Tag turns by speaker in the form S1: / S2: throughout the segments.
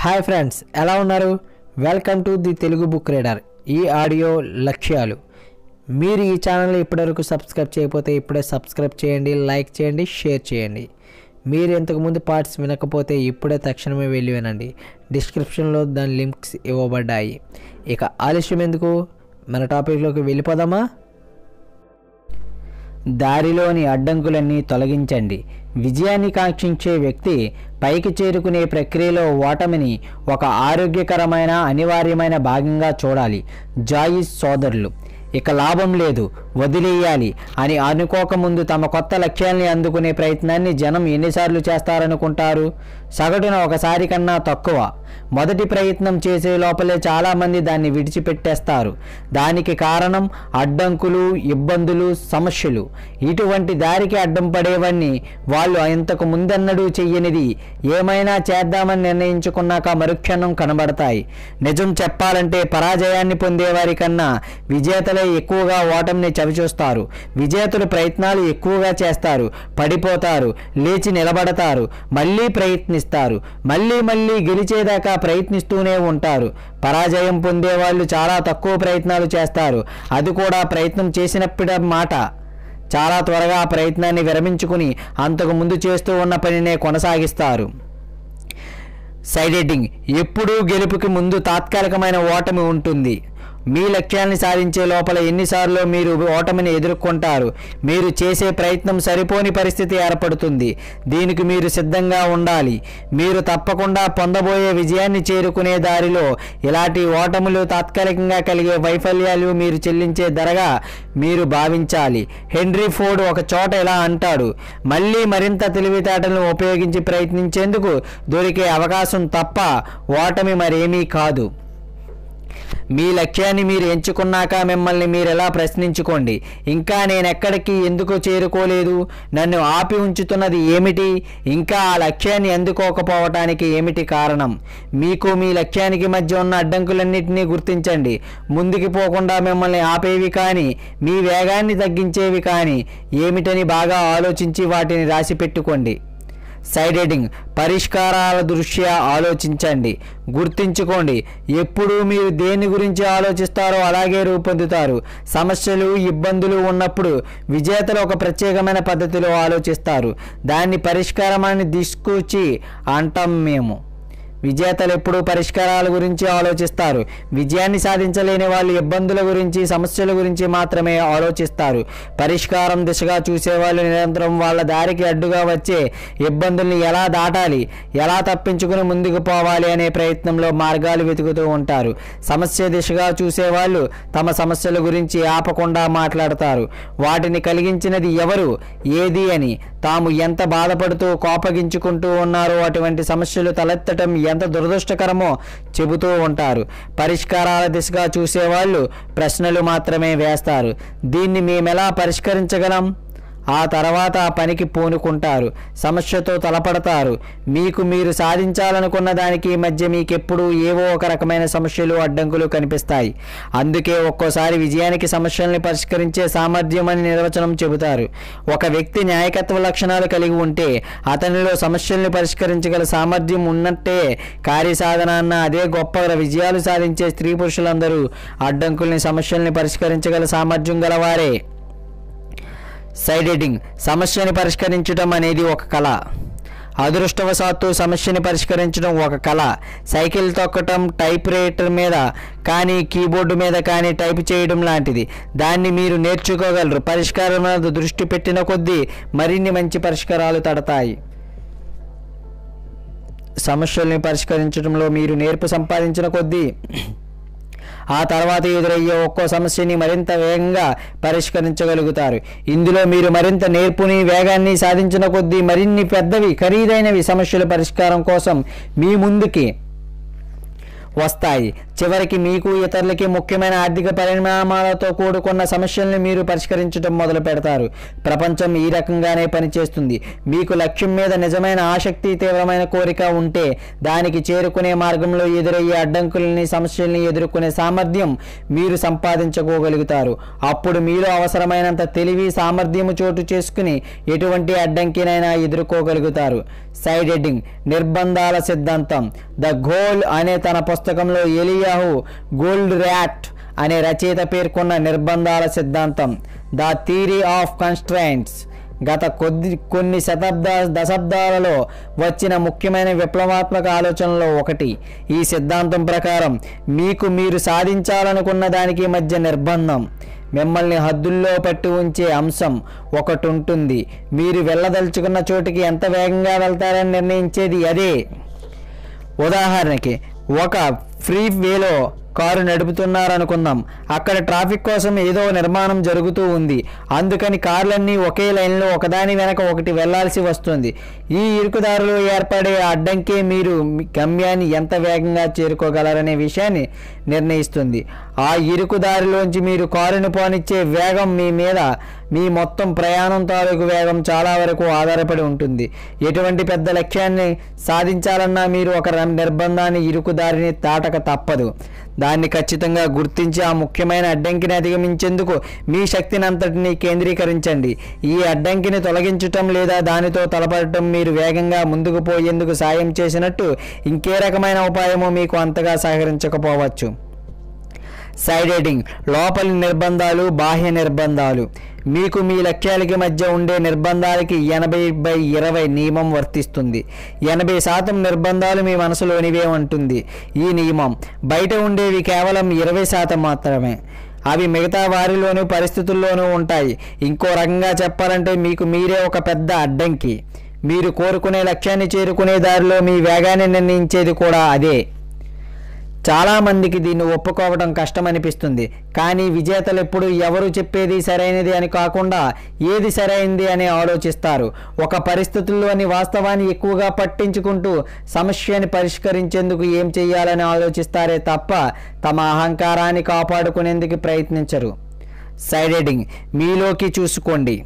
S1: Hi friends ఎలా ఉన్నారు? Welcome to the Telugu book reader. ఈ ఆడియో లక్ష్యాలు. మీరు ఈ ఛానల్ ఇప్పటివరకు సబ్స్క్రైబ్ చేయకపోతే ఇప్పుడే సబ్స్క్రైబ్ చేయండి లైక్ చేయండి షేర్ చేయండి. మీరు ఇంతకుముందు పార్ట్స్ వినకపోతే ఇప్పుడే తక్షణమే వెళ్ళి వినండి. డిస్క్రిప్షన్లో దాని లింక్స్ ఇవ్వబడ్డాయి. ఇక ఆలస్యం ఎందుకు? మన టాపిక్లోకి వెళ్ళిపోదామా? దారిలోని అడ్డంకులన్నీ తొలగించండి. విజయాన్ని కాంక్షించే వ్యక్తి పైకి చేరుకునే ప్రక్రియలో ఓటమిని ఒక ఆరోగ్యకరమైన అనివార్యమైన భాగంగా చూడాలి. జాయిస్ సోదరులు ఇక లాభం లేదు వదిలేయాలి అని అనుకోకముందు తమ కొత్త లక్ష్యాల్ని అందుకునే ప్రయత్నాన్ని జనం ఎన్నిసార్లు చేస్తారనుకుంటారు? సగటున ఒకసారి కన్నా తక్కువ. మొదటి ప్రయత్నం చేసే లోపలే చాలామంది దాన్ని విడిచిపెట్టేస్తారు. దానికి కారణం అడ్డంకులు ఇబ్బందులు సమస్యలు. ఇటువంటి దారికి అడ్డం పడేవన్నీ వాళ్ళు ఇంతకు ముందెన్నడూ చెయ్యనిది. ఏమైనా చేద్దామని నిర్ణయించుకున్నాక మరుక్షణం కనబడతాయి. నిజం చెప్పాలంటే పరాజయాన్ని పొందేవారి కన్నా విజేతలే ఎక్కువగా ఓటమిని చవిచూస్తారు. విజేతలు ప్రయత్నాలు ఎక్కువగా చేస్తారు. పడిపోతారు. లేచి నిలబడతారు. మళ్ళీ ప్రయత్నిస్తారు. మళ్ళీ మళ్ళీ గెలిచేదాకా ప్రయత్నిస్తూనే ఉంటారు. పరాజయం పొందేవాళ్ళు చాలా తక్కువ ప్రయత్నాలు చేస్తారు. అది కూడా ప్రయత్నం చేసినప్పుడే మాట. చాలా త్వరగా ఆ ప్రయత్నాన్ని విరమించుకుని అంతకు ముందు చేస్తూ ఉన్న పనినే కొనసాగిస్తారు. సైడ్ ఎప్పుడూ గెలుపుకి ముందు తాత్కాలికమైన ఓటమి ఉంటుంది. మీ లక్ష్యాన్ని సాధించే లోపల ఎన్నిసార్లు మీరు ఓటమిని ఎదుర్కొంటారు. మీరు చేసే ప్రయత్నం సరిపోని పరిస్థితి ఏర్పడుతుంది. దీనికి మీరు సిద్ధంగా ఉండాలి. మీరు తప్పకుండా పొందబోయే విజయాన్ని చేరుకునే దారిలో ఇలాంటి ఓటములు తాత్కాలికంగా కలిగే వైఫల్యాలు మీరు చెల్లించే ధరగా మీరు భావించాలి. హెన్రీ ఫోర్డ్ ఒక చోట ఇలా అంటాడు మళ్ళీ మరింత తెలివితేటలను ఉపయోగించి ప్రయత్నించేందుకు దొరికే అవకాశం తప్ప ఓటమి మరేమీ కాదు. మీ లక్ష్యాన్ని మీరు ఎంచుకున్నాక మిమ్మల్ని మీరు ఎలా ప్రశ్నించుకోండి. ఇంకా నేను ఎక్కడికి ఎందుకు చేరుకోలేదు? నన్ను ఆపి ఉంచుతున్నది ఏమిటి? ఇంకా ఆ లక్ష్యాన్ని అందుకోకపోవటానికి ఏమిటి కారణం? మీకు మీ లక్ష్యానికి మధ్య ఉన్న అడ్డంకులన్నింటినీ గుర్తించండి. ముందుకు పోకుండా మిమ్మల్ని ఆపేవి కానీ మీ వేగాన్ని తగ్గించేవి కానీ ఏమిటని బాగా ఆలోచించి వాటిని రాసి పెట్టుకోండి సైడ్ హెడ్డింగ్ పరిష్కారాల దృష్ట్యా ఆలోచించండి. గుర్తించుకోండి. ఎప్పుడు మీరు దేని గురించి ఆలోచిస్తారో అలాగే రూపొందుతారు. సమస్యలు ఇబ్బందులు ఉన్నప్పుడు విజేతలు ఒక ప్రత్యేకమైన పద్ధతిలో ఆలోచిస్తారు. దాన్ని పరిష్కారమని తీసుకొచ్చి అంటాం మేము. విజేతలు ఎప్పుడూ పరిష్కారాల గురించి ఆలోచిస్తారు. విజయాన్ని సాధించలేని వాళ్ళు ఇబ్బందుల గురించి సమస్యల గురించి మాత్రమే ఆలోచిస్తారు. పరిష్కారం దిశగా చూసేవాళ్ళు నిరంతరం వాళ్ళ దారికి అడ్డుగా వచ్చే ఇబ్బందుల్ని ఎలా దాటాలి ఎలా తప్పించుకుని ముందుకు పోవాలి అనే ప్రయత్నంలో మార్గాలు వెతుకుతూ ఉంటారు. సమస్య దిశగా చూసేవాళ్ళు తమ సమస్యల గురించి ఆపకుండా మాట్లాడతారు. వాటిని కలిగించినది ఎవరు ఏది అని తాము ఎంత బాధపడుతూ కోపగించుకుంటూ ఉన్నారో అటువంటి సమస్యలు తలెత్తటం ఎంత దురదృష్టకరమో చెబుతూ ఉంటారు. పరిష్కారాల దిశగా చూసేవాళ్ళు ప్రశ్నలు మాత్రమే వేస్తారు. దీన్ని మేమెలా పరిష్కరించగలం? ఆ తర్వాత ఆ పనికి పూనుకుంటారు సమస్యతో తలపడతారు. మీకు మీరు సాధించాలనుకున్న దానికి మధ్య మీకెప్పుడూ ఏవో ఒక రకమైన సమస్యలు అడ్డంకులు కనిపిస్తాయి. అందుకే ఒక్కోసారి విజయానికి సమస్యల్ని పరిష్కరించే సామర్థ్యం అని నిర్వచనం చెబుతారు. ఒక వ్యక్తి నాయకత్వ లక్షణాలు కలిగి ఉంటే అతనిలో సమస్యల్ని పరిష్కరించగల సామర్థ్యం ఉన్నట్టే కార్యసాధన అన్న అదే గొప్ప విజయాలు సాధించే స్త్రీ పురుషులందరూ అడ్డంకుల్ని సమస్యల్ని పరిష్కరించగల సామర్థ్యం గలవారే. సైడ్ ఎడింగ్ సమస్యని పరిష్కరించడం అనేది ఒక కళ. అదృష్టవశాత్తు సమస్యని పరిష్కరించడం ఒక కళ. సైకిల్ తొక్కటం టైప్ రైటర్ మీద కానీ కీబోర్డు మీద కానీ టైప్ చేయడం లాంటిది. దాన్ని మీరు నేర్చుకోగలరు. పరిష్కారం మీద దృష్టి పెట్టిన కొద్దీ మరిన్ని మంచి పరిష్కారాలు తడతాయి. సమస్యల్ని పరిష్కరించడంలో మీరు నేర్పు సంపాదించిన కొద్దీ ఆ తర్వాత ఎదురయ్యే ఒక్కో సమస్యని మరింత వేగంగా పరిష్కరించగలుగుతారు. ఇందులో మీరు మరింత నేర్పుని వేగాన్ని సాధించిన కొద్దీ మరిన్ని పెద్దవి ఖరీదైనవి సమస్యల పరిష్కారం కోసం మీ ముందుకి వస్తాయి. చివరికి మీకు ఇతరులకి ముఖ్యమైన ఆర్థిక పరిణామాలతో కూడుకున్న సమస్యల్ని మీరు పరిష్కరించడం మొదలు పెడతారు. ప్రపంచం ఈ రకంగానే పనిచేస్తుంది. మీకు లక్ష్యం మీద నిజమైన ఆసక్తి తీవ్రమైన కోరిక ఉంటే దానికి చేరుకునే మార్గంలో ఎదురయ్యే అడ్డంకుల్ని సమస్యల్ని ఎదుర్కొనే సామర్థ్యం మీరు సంపాదించుకోగలుగుతారు. అప్పుడు మీలో అవసరమైనంత తెలివి సామర్థ్యము చోటు చేసుకుని ఎటువంటి అడ్డంకినైనా ఎదుర్కోగలుగుతారు. సైడ్ ఎడింగ్ నిర్బంధాల సిద్ధాంతం. ద గోల్ అనే తన పుస్తకం పుస్తకంలో ఎలియాహు గోల్డ్ ర్యాట్ అనే రచయిత పేర్కొన్న నిర్బంధాల సిద్ధాంతం ద థీరీ ఆఫ్ కన్స్ట్రైంట్స్. గత కొద్ది కొన్ని శతాబ్ద దశాబ్దాలలో వచ్చిన ముఖ్యమైన విప్లవాత్మక ఆలోచనలో ఒకటి. ఈ సిద్ధాంతం ప్రకారం మీకు మీరు సాధించాలనుకున్న దానికి మధ్య నిర్బంధం. మిమ్మల్ని హద్దుల్లో పట్టి ఉంచే అంశం ఒకటి ఉంటుంది మీరు వెళ్ళదలుచుకున్న చోటికి ఎంత వేగంగా వెళ్తారని నిర్ణయించేది అదే. ఉదాహరణకి ఒక ఫ్రీ వేలో కారు నడుపుతున్నారనుకుందాం. అక్కడ ట్రాఫిక్ కోసం ఏదో నిర్మాణం జరుగుతూ ఉంది. అందుకని కార్లన్నీ ఒకే లైన్లో ఒకదాని వెనక ఒకటి వెళ్ళాల్సి వస్తుంది. ఈ ఇరుకుదారులు ఏర్పడే అడ్డంకే మీరు గమ్యాన్ని ఎంత వేగంగా చేరుకోగలరనే విషయాన్ని నిర్ణయిస్తుంది. ఆ ఇరుకుదారిలోంచి మీరు కారును పోనిచ్చే వేగం మీ మీద మీ మొత్తం ప్రయాణం తాలూకు వేగం చాలా వరకు ఆధారపడి ఉంటుంది. ఎటువంటి పెద్ద లక్ష్యాన్ని సాధించాలన్నా మీరు ఒక నిర్బంధాన్ని ఇరుకుదారిని దాటక తప్పదు. దాన్ని ఖచ్చితంగా గుర్తించి ఆ ముఖ్యమైన అడ్డంకిని అధిగమించేందుకు మీ శక్తిని అంతటిని కేంద్రీకరించండి. ఈ అడ్డంకిని తొలగించటం లేదా దానితో తలపడటం మీరు వేగంగా ముందుకు పోయేందుకు సాయం చేసినట్టు ఇంకే రకమైన ఉపాయమో మీకు అంతగా సహకరించకపోవచ్చు. సైడ్ లోపలి నిర్బంధాలు బాహ్య నిర్బంధాలు. మీకు మీ లక్ష్యాలకి మధ్య ఉండే నిర్బంధాలకి ఎనభై బై ఇరవై నియమం వర్తిస్తుంది. ఎనభై శాతం నిర్బంధాలు మీ మనసులోనివే ఉంటుంది. ఈ నియమం బయట ఉండేవి కేవలం ఇరవై శాతం మాత్రమే. అవి మిగతా వారిలోనూ పరిస్థితుల్లోనూ ఉంటాయి. ఇంకో రకంగా చెప్పాలంటే మీకు మీరే ఒక పెద్ద అడ్డంకి. మీరు కోరుకునే లక్ష్యాన్ని చేరుకునే దారిలో మీ వేగాన్ని నిర్ణయించేది కూడా అదే. చాలామందికి దీన్ని ఒప్పుకోవడం కష్టమనిపిస్తుంది. కానీ విజేతలు ఎప్పుడు ఎవరు చెప్పేది సరైనది అని కాకుండా ఏది సరైనది అని ఆలోచిస్తారు. ఒక పరిస్థితుల్లోని వాస్తవాన్ని ఎక్కువగా పట్టించుకుంటూ సమస్యని పరిష్కరించేందుకు ఏం చేయాలని ఆలోచిస్తారే తప్ప తమ అహంకారాన్ని కాపాడుకునేందుకు ప్రయత్నించరు. సైడెడింగ్ మీలోకి చూసుకోండి.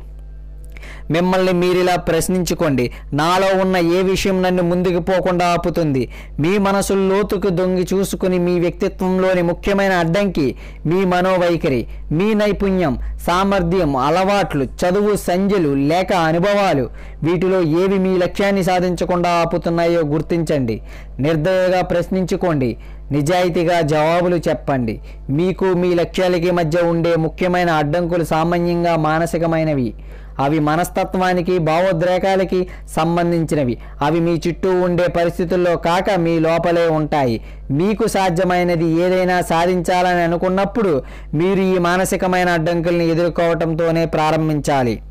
S1: మిమ్మల్ని మీరిలా ప్రశ్నించుకోండి. నాలో ఉన్న ఏ విషయం నన్ను ముందుకు పోకుండా ఆపుతుంది? మీ మనసు లోతుకు దొంగి చూసుకుని మీ వ్యక్తిత్వంలోని ముఖ్యమైన అడ్డంకి మీ మనోవైఖరి మీ నైపుణ్యం సామర్థ్యం అలవాట్లు చదువు సంధ్యలు లేక అనుభవాలు. వీటిలో ఏవి మీ లక్ష్యాన్ని సాధించకుండా ఆపుతున్నాయో గుర్తించండి. నిర్దయగా ప్రశ్నించుకోండి. నిజాయితీగా జవాబులు చెప్పండి. మీకు మీ లక్ష్యాలకి మధ్య ఉండే ముఖ్యమైన అడ్డంకులు సామాన్యంగా మానసికమైనవి. అవి మనస్తత్వానికి భావోద్రేకాలకి సంబంధించినవి. అవి మీ చుట్టూ ఉండే పరిస్థితుల్లో కాక మీ లోపలే ఉంటాయి. మీకు సాధ్యమైనది ఏదైనా సాధించాలని అనుకున్నప్పుడు మీరు ఈ మానసికమైన అడ్డంకుల్ని ఎదుర్కోవటంతోనే ప్రారంభించాలి.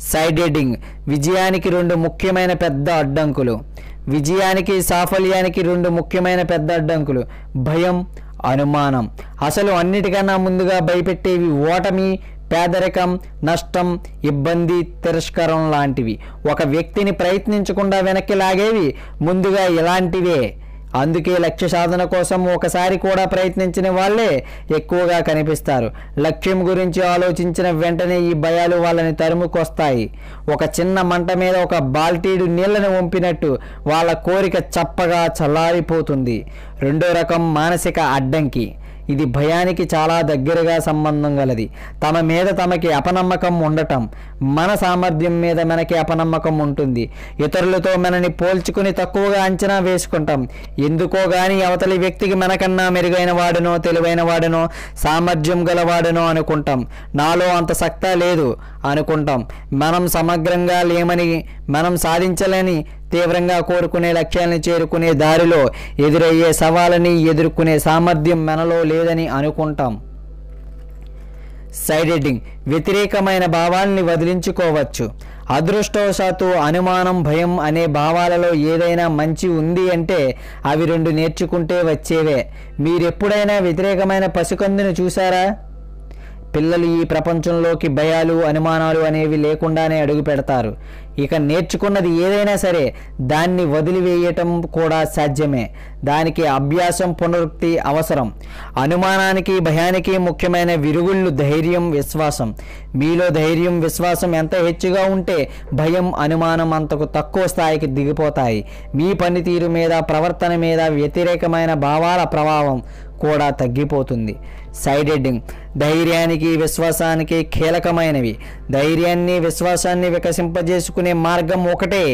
S1: సైడ్ విజయానికి రెండు ముఖ్యమైన పెద్ద అడ్డంకులు. విజయానికి సాఫల్యానికి రెండు ముఖ్యమైన పెద్ద అడ్డంకులు. భయం అనుమానం. అసలు అన్నిటికన్నా ముందుగా భయపెట్టేవి ఓటమి పేదరికం నష్టం ఇబ్బంది తిరస్కారం లాంటివి. ఒక వ్యక్తిని ప్రయత్నించకుండా వెనక్కి లాగేవి ముందుగా ఇలాంటివే. అందుకే లక్ష్య సాధన కోసం ఒకసారి కూడా ప్రయత్నించిన వాళ్ళే ఎక్కువగా కనిపిస్తారు. లక్ష్యం గురించి ఆలోచించిన వెంటనే ఈ భయాలు వాళ్ళని తరుముకొస్తాయి. ఒక చిన్న మంట మీద ఒక బాల్టీడు నీళ్ళను వంపినట్టు వాళ్ళ కోరిక చప్పగా చల్లారిపోతుంది. రెండో రకం మానసిక అడ్డంకి. ఇది భయానికి చాలా దగ్గరగా సంబంధం గలది. తమ మీద తమకి అపనమ్మకం ఉండటం మన సామర్థ్యం మీద మనకి అపనమ్మకం ఉంటుంది. ఇతరులతో మనని పోల్చుకుని తక్కువగా అంచనా వేసుకుంటాం. ఎందుకో గాని అవతలి వ్యక్తికి మనకన్నా మెరుగైన వాడనో తెలివైన వాడనో సామర్థ్యం గలవాడనో అనుకుంటాం. నాలో అంత సక్తా లేదు అనుకుంటాం. మనం సమగ్రంగా లేమని మనం సాధించలేని తీవ్రంగా కోరుకునే లక్ష్యాలను చేరుకునే దారిలో ఎదురయ్యే సవాళ్ళని ఎదుర్కొనే సామర్థ్యం మనలో లేదని అనుకుంటాం. Side heading. వ్యతిరేకమైన భావాల్ని వదిలించుకోవచ్చు. అదృష్టవశాత్తు అనుమానం భయం అనే భావాలలో ఏదైనా మంచి ఉంది అంటే అవి రెండు నేర్చుకుంటే వచ్చేవే. మీరెప్పుడైనా వ్యతిరేకమైన పసికందుని చూసారా పిల్లలు ఈ ప్రపంచంలోకి భయాలు అనుమానాలు అనేవి లేకుండానే అడుగు పెడతారు ఇక నేర్చుకున్నది ఏదైనా సరే దాన్ని వదిలివేయటం కూడా సాధ్యమే. దానికి అభ్యాసం పునరుక్తి అవసరం. అనుమానానికి భయానికి ముఖ్యమైన విరుగుళ్ళు ధైర్యం విశ్వాసం. మీలో ధైర్యం విశ్వాసం ఎంత హెచ్చుగా ఉంటే భయం అనుమానం అంతకు తక్కువ స్థాయికి దిగిపోతాయి. మీ పనితీరు మీద ప్రవర్తన మీద వ్యతిరేకమైన భావాల ప్రభావం కూడా తగ్గిపోతుంది. సైడ్ హెడ్డింగ్ ధైర్యానికి విశ్వాసానికి కీలకమైనవి. ధైర్యాన్ని విశ్వాసాన్ని వికసింపజేసుకునే మార్గం ఒకటే.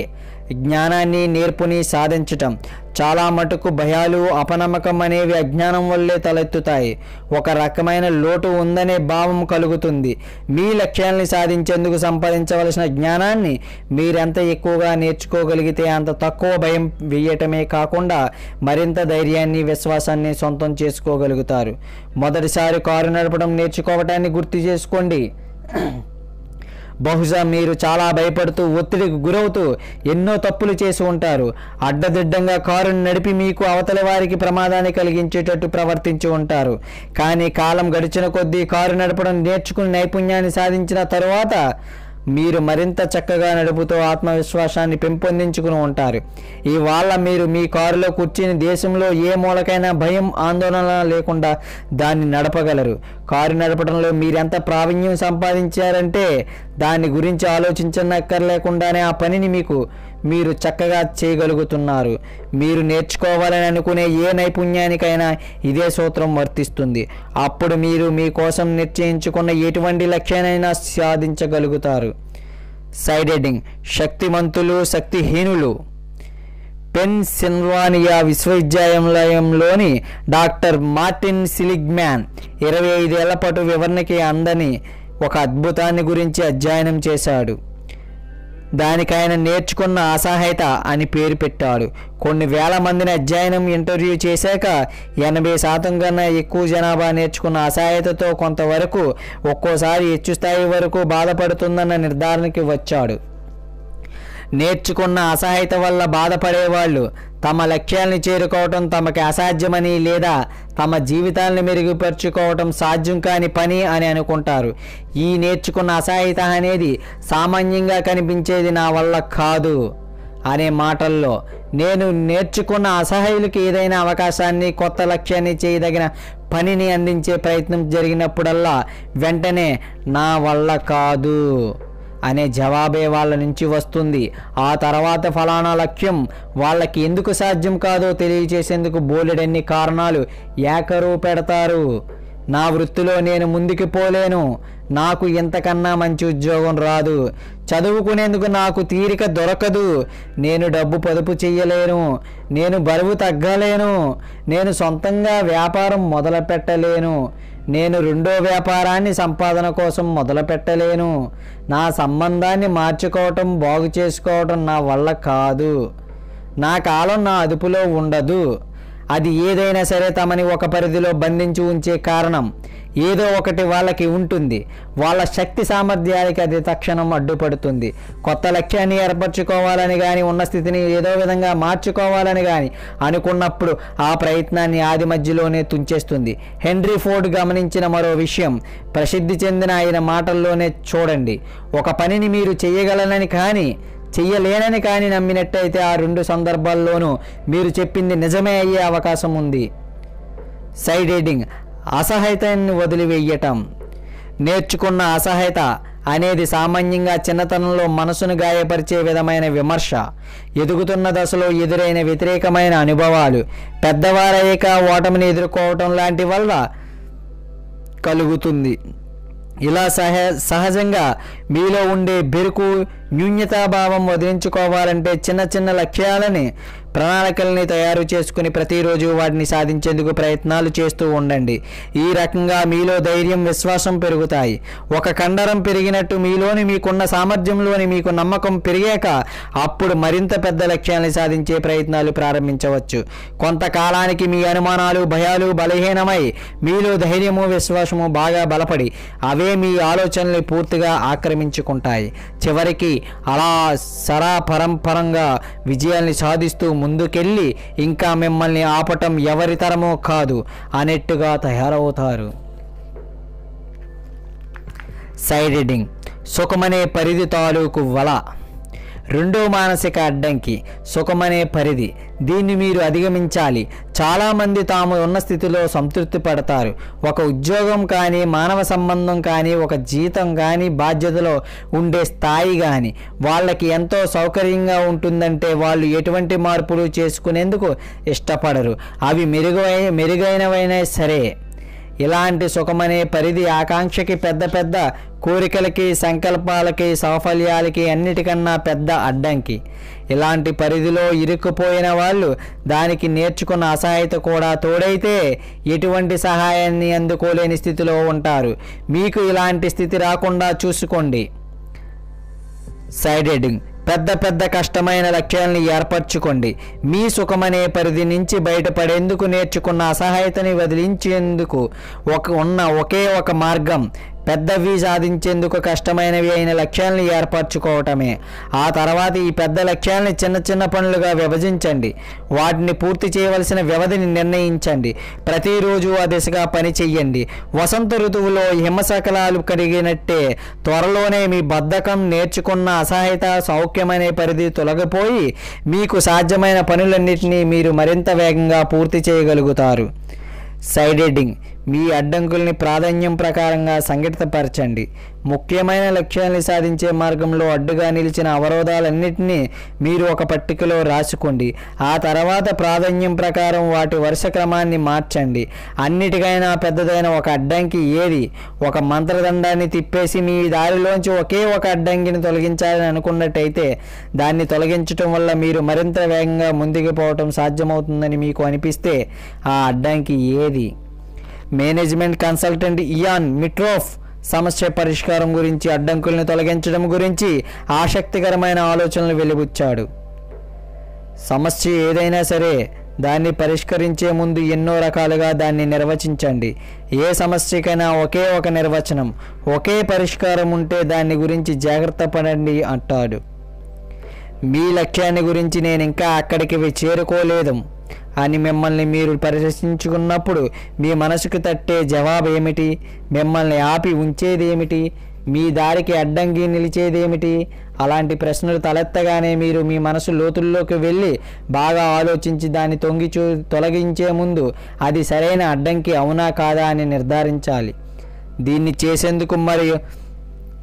S1: జ్ఞానాన్ని నేర్పుని సాధించటం. చాలా మటుకు భయాలు అపనమ్మకం అనేవి అజ్ఞానం వల్లే తలెత్తుతాయి. ఒక రకమైన లోటు ఉందనే భావం కలుగుతుంది. మీ లక్ష్యాల్ని సాధించేందుకు సంపాదించవలసిన జ్ఞానాన్ని మీరెంత ఎక్కువగా నేర్చుకోగలిగితే అంత తక్కువ భయం వేయటమే కాకుండా మరింత ధైర్యాన్ని విశ్వాసాన్ని సొంతం చేసుకోగలుగుతారు. మొదటిసారి కారు నడపడం నేర్చుకోవటాన్ని గుర్తు చేసుకోండి. బహుశా మీరు చాలా భయపడుతూ ఒత్తిడికి గురవుతూ ఎన్నో తప్పులు చేసి ఉంటారు. అడ్డదిడ్డంగా కారుని నడిపి మీకు అవతలి వారికి ప్రమాదాన్ని కలిగించేటట్టు ప్రవర్తించి ఉంటారు. కానీ కాలం గడిచిన కొద్దీ కారు నడపడం నేర్చుకుని నైపుణ్యాన్ని సాధించిన తరువాత మీరు మరింత చక్కగా నడుపుతూ ఆత్మవిశ్వాసాన్ని పెంపొందించుకుని ఉంటారు. ఇవాళ మీరు మీ కారులో కూర్చుని దేశంలో ఏ మూలకైనా భయం ఆందోళన లేకుండా దాన్ని నడపగలరు. కారు నడపడంలో మీరెంత ప్రావీణ్యం సంపాదించారంటే దాని గురించి ఆలోచించనక్కర్లేకుండానే ఆ పనిని మీకు మీరు చక్కగా చేయగలుగుతున్నారు. మీరు నేర్చుకోవాలని అనుకునే ఏ నైపుణ్యానికైనా ఇదే సూత్రం వర్తిస్తుంది. అప్పుడు మీరు మీకోసం నిశ్చయించుకున్న ఎటువంటి లక్ష్యానైనా సాధించగలుగుతారు. సైడ్ ఎడింగ్ శక్తిమంతులు శక్తిహీనులు. పెన్ సిల్వానియా విశ్వవిద్యాలయంలోని డాక్టర్ మార్టిన్ సిలిగ్మ్యాన్ ఇరవై ఐదేళ్ళ పాటు వివరణకి అందని ఒక అద్భుతాన్ని గురించి అధ్యయనం చేశాడు. దానికి ఆయన నేర్చుకున్న అసహాయత అని పేరు పెట్టాడు. కొన్ని వేల మందిని అధ్యయనం ఇంటర్వ్యూ చేశాక ఎనభై శాతం కన్నా ఎక్కువ జనాభా నేర్చుకున్న అసహాయతతో కొంతవరకు ఒక్కోసారి హెచ్చు స్థాయి వరకు బాధపడుతుందన్న నిర్ధారణకి వచ్చాడు. నేర్చుకున్న అసహాయత వల్ల బాధపడేవాళ్ళు తమ లక్ష్యాల్ని చేరుకోవటం తమకి అసాధ్యమని లేదా తమ జీవితాలను మెరుగుపరుచుకోవటం సాధ్యం కాని పని అని అనుకుంటారు. ఈ నేర్చుకున్న అసహాయత అనేది సామాన్యంగా కనిపించేది నా వల్ల కాదు అనే మాటల్లో నేను నేర్చుకున్న అసహాయులకి ఏదైనా అవకాశాన్ని కొత్త లక్ష్యాన్ని చేయదగిన పనిని అందించే ప్రయత్నం జరిగినప్పుడల్లా వెంటనే నా వల్ల కాదు. అనే జవాబే వాళ్ళ నుంచి వస్తుంది. ఆ తర్వాత ఫలానా లక్ష్యం వాళ్ళకి ఎందుకు సాధ్యం కాదో తెలియచేసేందుకు బోలెడన్ని కారణాలు ఏకరువు పెడతారు. నా వృత్తిలో నేను ముందుకు పోలేను. నాకు ఇంతకన్నా మంచి ఉద్యోగం రాదు. చదువుకునేందుకు నాకు తీరిక దొరకదు. నేను డబ్బు పొదుపు చెయ్యలేను. నేను బరువు తగ్గలేను. నేను సొంతంగా వ్యాపారం మొదలు పెట్టలేను నేను రెండో వ్యాపారాన్ని సంపాదన కోసం మొదలుపెట్టలేను. నా సంబంధాన్ని మార్చుకోవటం బాగు చేసుకోవటం నా వల్ల కాదు. నా కాలం నా అదుపులో ఉండదు. అది ఏదైనా సరే తమని ఒక పరిధిలో బంధించి ఉంచే కారణం. ఏదో ఒకటి వాళ్ళకి ఉంటుంది. వాళ్ళ శక్తి సామర్థ్యానికి అది తక్షణం అడ్డుపడుతుంది. కొత్త లక్ష్యాన్ని ఏర్పరచుకోవాలని కానీ ఉన్న స్థితిని ఏదో విధంగా మార్చుకోవాలని కానీ అనుకున్నప్పుడు ఆ ప్రయత్నాన్ని ఆది మధ్యలోనే తుంచేస్తుంది. హెన్రీ ఫోర్డ్ గమనించిన మరో విషయం ప్రసిద్ధి చెందిన ఆయన మాటల్లోనే చూడండి. ఒక పనిని మీరు చేయగలనని కానీ చెయ్యలేనని కానీ నమ్మినట్టయితే ఆ రెండు సందర్భాల్లోనూ మీరు చెప్పింది నిజమే అయ్యే అవకాశం ఉంది. సైడ్ రీడింగ్ అసహ్యతని వదిలివేయటం. నేర్చుకున్న అసహ్యత అనేది సామాన్యంగా చిన్నతనంలో మనసును గాయపరిచే విధమైన విమర్శ. ఎదుగుతున్న దశలో ఎదురైన వ్యతిరేకమైన అనుభవాలు. పెద్దవారయ్యాక ఓటమిని ఎదుర్కోవటం లాంటి వల్ల కలుగుతుంది. ఇలా సహ సహజంగా మీలో ఉండే బెరుకు న్యూన్యతాభావం వదిలించుకోవాలంటే చిన్న చిన్న లక్ష్యాలని ప్రణాళికల్ని తయారు చేసుకుని ప్రతిరోజు వాటిని సాధించేందుకు ప్రయత్నాలు చేస్తూ ఉండండి. ఈ రకంగా మీలో ధైర్యం విశ్వాసం పెరుగుతాయి. ఒక కండరం పెరిగినట్టు మీలోని మీకున్న సామర్థ్యంలోని మీకు నమ్మకం పెరిగాక అప్పుడు మరింత పెద్ద లక్ష్యాన్ని సాధించే ప్రయత్నాలు ప్రారంభించవచ్చు. కొంతకాలానికి మీ అనుమానాలు భయాలు బలహీనమై మీలో ధైర్యము విశ్వాసము బాగా బలపడి అవే మీ ఆలోచనల్ని పూర్తిగా ఆక్రమించుకుంటాయి. చివరికి అలా సరాపరంపరంగా విజయాల్ని సాధిస్తూ ముందుకెళ్ళి ఇంకా మిమ్మల్ని ఆపటం ఎవరి తరమో కాదు అనేట్టుగా తయారవుతారు. Side reading. సుఖమనే పరిధి తాలూకు వల. రెండో మానసిక అడ్డంకి సుఖమనే పరిధి. దీన్ని మీరు అధిగమించాలి. చాలామంది తాము ఉన్న స్థితిలో సంతృప్తి పడతారు. ఒక ఉద్యోగం కానీ మానవ సంబంధం కానీ ఒక జీతం కానీ బాధ్యతలో ఉండే స్థాయి కానీ వాళ్ళకి ఎంతో సౌకర్యంగా ఉంటుందంటే వాళ్ళు ఎటువంటి మార్పులు చేసుకునేందుకు ఇష్టపడరు. అవి మెరుగై మెరుగైనవైనా సరే. ఇలాంటి సుఖమనే పరిధి ఆకాంక్షకి పెద్ద పెద్ద కోరికలకి సంకల్పాలకి సాఫల్యాలకి అన్నిటికన్నా పెద్ద అడ్డంకి. ఇలాంటి పరిధిలో ఇరుక్కుపోయిన వాళ్ళు దానికి నేర్చుకున్న అసహాయత కూడా తోడైతే ఎటువంటి సహాయాన్ని అందుకోలేని స్థితిలో ఉంటారు. మీకు ఇలాంటి స్థితి రాకుండా చూసుకోండి. Side heading. పెద్ద పెద్ద కష్టమైన లక్ష్యాలను ఏర్పరచుకోండి. మీ సుఖమనే పరిధి నుంచి బయటపడేందుకు నేర్చుకున్న అసహాయతని వదిలించేందుకు ఒక ఉన్న ఒకే ఒక మార్గం పెద్దవి సాధించేందుకు కష్టమైనవి అయిన లక్ష్యాలను ఏర్పరచుకోవటమే. ఆ తర్వాత ఈ పెద్ద లక్ష్యాలని చిన్న చిన్న పనులుగా విభజించండి. వాటిని పూర్తి చేయవలసిన వ్యవధిని నిర్ణయించండి. ప్రతిరోజు ఆ దిశగా పని చెయ్యండి. వసంత ఋతువులో హిమశకలాలు కలిగినట్టే త్వరలోనే మీ బద్ధకం నేర్చుకున్న అసహాయత సౌఖ్యమనే పరిధి తొలగిపోయి మీకు సాధ్యమైన పనులన్నింటినీ మీరు మరింత వేగంగా పూర్తి చేయగలుగుతారు. సైడ్ మీ అడ్డంకుల్ని ప్రాధాన్యం ప్రకారంగా సంఘటితపరచండి. ముఖ్యమైన లక్ష్యాన్ని సాధించే మార్గంలో అడ్డుగా నిలిచిన అవరోధాలన్నింటినీ మీరు ఒక పట్టికలో రాసుకోండి. ఆ తర్వాత ప్రాధాన్యం ప్రకారం వాటి వరుస క్రమాన్ని మార్చండి. అన్నిటికైనా పెద్దదైన ఒక అడ్డంకి ఏది? ఒక మంత్రదండాన్ని తిప్పేసి మీ దారిలోంచి ఒకే ఒక అడ్డంకిని తొలగించాలని అనుకున్నట్టయితే దాన్ని తొలగించటం వల్ల మీరు మరింత వేగంగా ముందుకు పోవటం సాధ్యమవుతుందని మీకు అనిపిస్తే ఆ అడ్డంకి ఏది? మేనేజ్మెంట్ కన్సల్టెంట్ ఇయాన్ మిట్రోఫ్ సమస్య పరిష్కారం గురించి అడ్డంకుల్ని తొలగించడం గురించి ఆసక్తికరమైన ఆలోచనలు వెలిబుచ్చాడు. సమస్య ఏదైనా సరే దాన్ని పరిష్కరించే ముందు ఎన్నో రకాలుగా దాన్ని నిర్వచించండి. ఏ సమస్యకైనా ఒకే ఒక నిర్వచనం ఒకే పరిష్కారం ఉంటే దాని గురించి జాగ్రత్త పడండి అంటాడు. మీ లక్ష్యాన్ని గురించి నేను ఇంకా అక్కడికి చేరుకోలేదు. అని మిమ్మల్ని మీరు పరిరక్షించుకున్నప్పుడు మీ మనసుకు తట్టే జవాబు ఏమిటి మిమ్మల్ని ఆపి ఉంచేదేమిటి? మీ దారికి అడ్డంగి నిలిచేదేమిటి? అలాంటి ప్రశ్నలు తలెత్తగానే మీరు మీ మనసు లోతుల్లోకి వెళ్ళి బాగా ఆలోచించి దాన్ని తొంగి చూ తొలగించే ముందు అది సరైన అడ్డంకి అవునా కాదా అని నిర్ధారించాలి. దీన్ని చేసేందుకు మరియు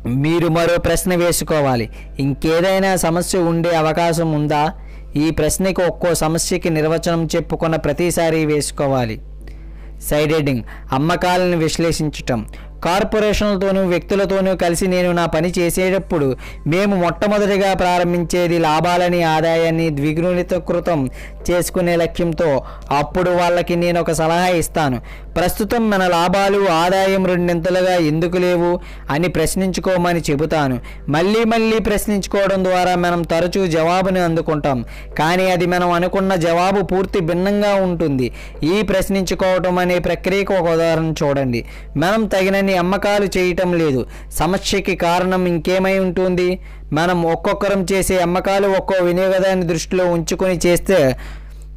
S1: మీరు మరో ప్రశ్న వేసుకోవాలి. ఇంకేదైనా సమస్య ఉండే అవకాశం ఉందా? ఈ ప్రశ్నకి ఒక్కో సమస్యకి నిర్వచనం చెప్పుకున్న ప్రతిసారి వేసుకోవాలి. సైడ్ అమ్మకాలను విశ్లేషించటం. కార్పొరేషన్లతోనూ వ్యక్తులతోనూ కలిసి నేను నా పని చేసేటప్పుడు మేము మొట్టమొదటిగా ప్రారంభించేది లాభాలని ఆదాయాన్ని ద్విగుణితకృతం చేసుకునే లక్ష్యంతో అప్పుడు వాళ్ళకి నేను ఒక సలహా ఇస్తాను. ప్రస్తుతం మన లాభాలు ఆదాయం రెండింతలుగా ఎందుకు లేవు అని ప్రశ్నించుకోమని చెబుతాను. మళ్ళీ మళ్ళీ ప్రశ్నించుకోవడం ద్వారా మనం తరచూ జవాబుని అందుకుంటాం. కానీ అది మనం అనుకున్న జవాబు పూర్తి భిన్నంగా ఉంటుంది. ఈ ప్రశ్నించుకోవటం అనే ప్రక్రియకు ఒక ఉదాహరణ చూడండి. మనం తగినన్ని అమ్మకాలు చేయటం లేదు. సమస్యకి కారణం ఇంకేమై ఉంటుంది? మనం ఒక్కొక్కరం చేసే అమ్మకాలు ఒక్కో వినియోగదారుని దృష్టిలో ఉంచుకొని చేస్తే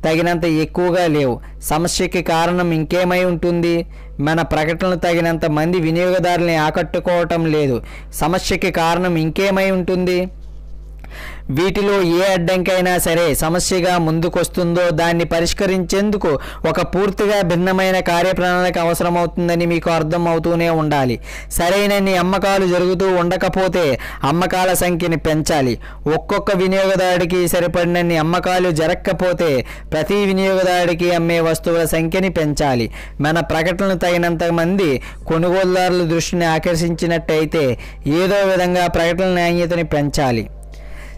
S1: తగినంత ఎక్కువగా లేవు. సమస్యకి కారణం ఇంకేమై ఉంటుంది? మన ప్రకటనలు తగినంత మంది వినియోగదారుల్ని ఆకట్టుకోవటం లేదు. సమస్యకి కారణం ఇంకేమై ఉంటుంది? వీటిలో ఏ అడ్డంకైనా సరే సమస్యగా ముందుకొస్తుందో దాన్ని పరిష్కరించేందుకు ఒక పూర్తిగా భిన్నమైన కార్యప్రణాళిక అవసరమవుతుందని మీకు అర్థం అవుతూనే ఉండాలి. సరైనన్ని అమ్మకాలు జరుగుతూ ఉండకపోతే అమ్మకాల సంఖ్యని పెంచాలి. ఒక్కొక్క వినియోగదారుడికి సరిపడినన్ని అమ్మకాలు జరగకపోతే ప్రతి వినియోగదారుడికి అమ్మే వస్తువుల సంఖ్యని పెంచాలి. మన ప్రకటనలు తగినంత మంది కొనుగోలుదారుల దృష్టిని ఆకర్షించినట్టయితే ఏదో విధంగా ప్రకటన నాణ్యతని పెంచాలి.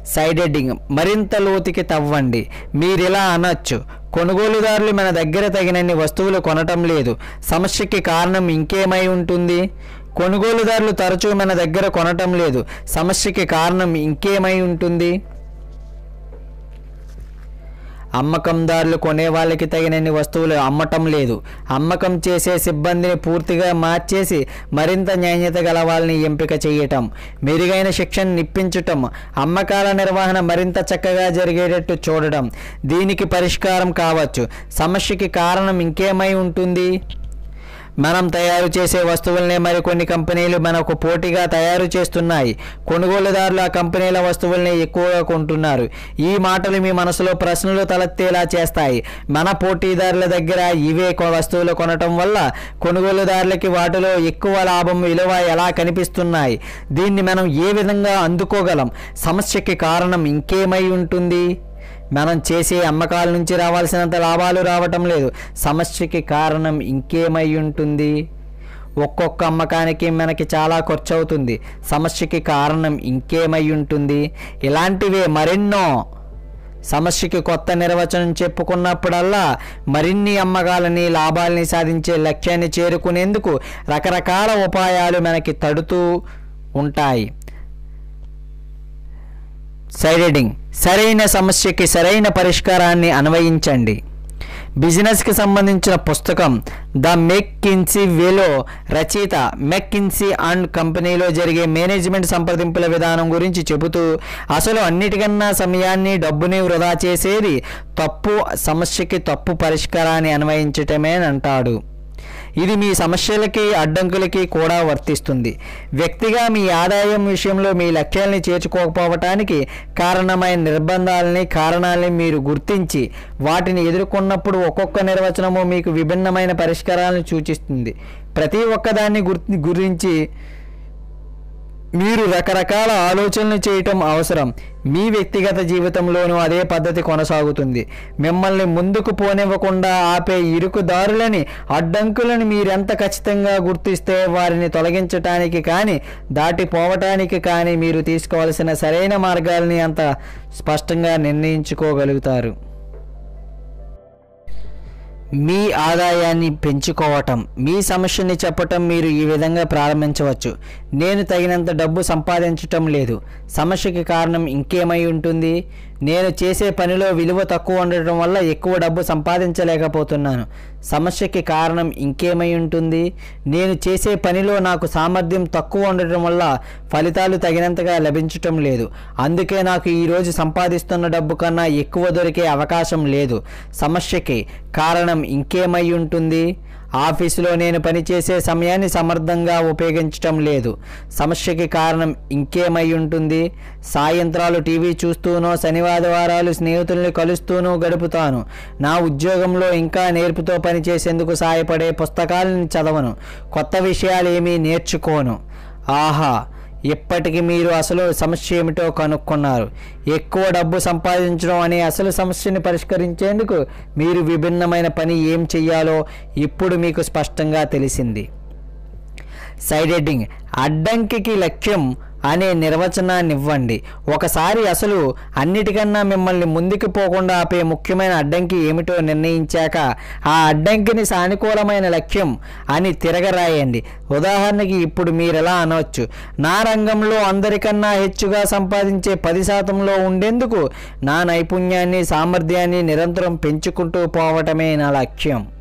S1: Side heading. మరింత లోతుకి తవ్వండి. మీరు ఇలా అనొచ్చు. కొనుగోలుదారులు మన దగ్గర తగినన్ని వస్తువులు కొనటం లేదు. సమస్యకి కారణం ఇంకేమై ఉంటుంది? కొనుగోలుదారులు తరచూ మన దగ్గర కొనటం లేదు. సమస్యకి కారణం ఇంకేమై ఉంటుంది? అమ్మకందారులు కొనేవాళ్ళకి తగినన్ని వస్తువులు అమ్మటం లేదు. అమ్మకం చేసే సిబ్బందిని పూర్తిగా మార్చేసి మరింత నాణ్యత గల వాళ్ళని ఎంపిక చేయటం మెరుగైన శిక్షణ నిప్పించటం అమ్మకాల నిర్వహణ మరింత చక్కగా జరిగేటట్టు చూడడం దీనికి పరిష్కారం కావచ్చు. సమస్యకి కారణం ఇంకేమై ఉంటుంది? మనం తయారు చేసే వస్తువుల్నే మరికొన్ని కంపెనీలు మనకు పోటీగా తయారు చేస్తున్నాయి. కొనుగోలుదారులు ఆ కంపెనీల వస్తువుల్ని ఎక్కువగా కొంటున్నారు. ఈ మాటలు మీ మనసులో ప్రశ్నలు తలెత్తేలా చేస్తాయి. మన పోటీదారుల దగ్గర ఇవే వస్తువులు కొనటం వల్ల కొనుగోలుదారులకి వాటిలో ఎక్కువ లాభం విలువ ఎలా కనిపిస్తున్నాయి? దీన్ని మనం ఏ విధంగా అందుకోగలం? సమస్యకి కారణం ఇంకేమై ఉంటుంది? మనం చేసే అమ్మకాల నుంచి రావాల్సినంత లాభాలు రావటం లేదు. సమస్యకి కారణం ఇంకేమై ఉంటుంది? ఒక్కొక్క అమ్మకానికి మనకి చాలా ఖర్చు అవుతుంది సమస్యకి కారణం ఇంకేమై ఉంటుంది? ఇలాంటివే మరెన్నో. సమస్యకి కొత్త నిర్వచనం చెప్పుకున్నప్పుడల్లా మరిన్ని అమ్మకాలని లాభాలని సాధించే లక్ష్యాన్ని చేరుకునేందుకు రకరకాల ఉపాయాలు మనకి తడుతూ ఉంటాయి. సైడెడింగ్. సరైన సమస్యకి సరైన పరిష్కారాన్ని అన్వయించండి. బిజినెస్కి సంబంధించిన పుస్తకం ద మెక్కిన్సీ వేలో రచయిత మెక్కిన్సీ అండ్ కంపెనీలో జరిగే మేనేజ్మెంట్ సంప్రదింపుల విధానం గురించి చెబుతూ అసలు అన్నిటికన్నా సమయాన్ని డబ్బుని వృధా చేసేది తప్పు సమస్యకి తప్పు పరిష్కారాన్ని అన్వయించటమే అని అంటాడు ఇది మీ సమస్యలకి అడ్డంకులకి కూడా వర్తిస్తుంది. వ్యక్తిగా మీ ఆదాయం విషయంలో మీ లక్ష్యాలని చేర్చుకోకపోవటానికి కారణమైన నిర్బంధాలని కారణాలని మీరు గుర్తించి వాటిని ఎదుర్కొన్నప్పుడు ఒక్కొక్క నిర్వచనము మీకు విభిన్నమైన పరిష్కారాలను సూచిస్తుంది. ప్రతి ఒక్కదాన్ని గుర్తి గురించి మీరు రకరకాల ఆలోచనలు చేయటం అవసరం. మీ వ్యక్తిగత జీవితంలోనూ అదే పద్ధతి కొనసాగుతుంది. మిమ్మల్ని ముందుకు పోనివ్వకుండా ఆపే ఇరుకుదారులని అడ్డంకులను మీరెంత ఖచ్చితంగా గుర్తిస్తే వారిని తొలగించటానికి కానీ దాటిపోవటానికి కానీ మీరు తీసుకోవాల్సిన సరైన మార్గాల్ని అంత స్పష్టంగా నిర్ణయించుకోగలుగుతారు. మీ ఆదాయాన్ని పెంచుకోవటం మీ సమస్యని చెప్పటం మీరు ఈ విధంగా ప్రారంభించవచ్చు. నేను తగినంత డబ్బు సంపాదించటం లేదు. సమస్యకి కారణం ఇంకేమై ఉంటుంది? నేను చేసే పనిలో విలువ తక్కువ ఉండటం వల్ల ఎక్కువ డబ్బు సంపాదించలేకపోతున్నాను. సమస్యకి కారణం ఇంకేమై ఉంటుంది? నేను చేసే పనిలో నాకు సామర్థ్యం తక్కువ ఉండటం వల్ల ఫలితాలు తగినంతగా లభించటం లేదు. అందుకే నాకు ఈరోజు సంపాదిస్తున్న డబ్బు కన్నా ఎక్కువ దొరికే అవకాశం లేదు. సమస్యకి కారణం ఇంకేమై ఉంటుంది? ఆఫీసులో నేను పనిచేసే సమయాన్ని సమర్థంగా ఉపయోగించటం లేదు. సమస్యకి కారణం ఇంకేమై ఉంటుంది? సాయంత్రాలు టీవీ చూస్తూనో శనివారాలు స్నేహితుల్ని కలుస్తూనూ గడుపుతాను. నా ఉద్యోగంలో ఇంకా నేర్పుతో పనిచేసేందుకు సహాయపడే పుస్తకాలను చదవను. కొత్త విషయాలు ఏమీ నేర్చుకోను. ఆహా! ఇప్పటికి మీరు అసలు సమస్య ఏమిటో కనుక్కున్నారు. ఎక్కువ డబ్బు సంపాదించడం అనే అసలు సమస్యని పరిష్కరించేందుకు మీరు విభిన్నమైన పని ఏం చెయ్యాలో ఇప్పుడు మీకు స్పష్టంగా తెలిసింది. సైడ్ హెడ్డింగ్ అడ్డంకికి లక్ష్యం అనే నిర్వచనాన్ని ఇవ్వండి ఒకసారి అసలు అన్నిటికన్నా మిమ్మల్ని ముందుకు పోకుండా ఆపే ముఖ్యమైన అడ్డంకి ఏమిటో నిర్ణయించాక ఆ అడ్డంకిని సానుకూలమైన లక్ష్యం అని తిరగరాయండి. ఉదాహరణకి ఇప్పుడు మీరు ఎలా అనవచ్చు నా రంగంలో అందరికన్నా హెచ్చుగా సంపాదించే పది శాతంలో ఉండేందుకు నా నైపుణ్యాన్ని సామర్థ్యాన్ని నిరంతరం పెంచుకుంటూ పోవటమే నా లక్ష్యం.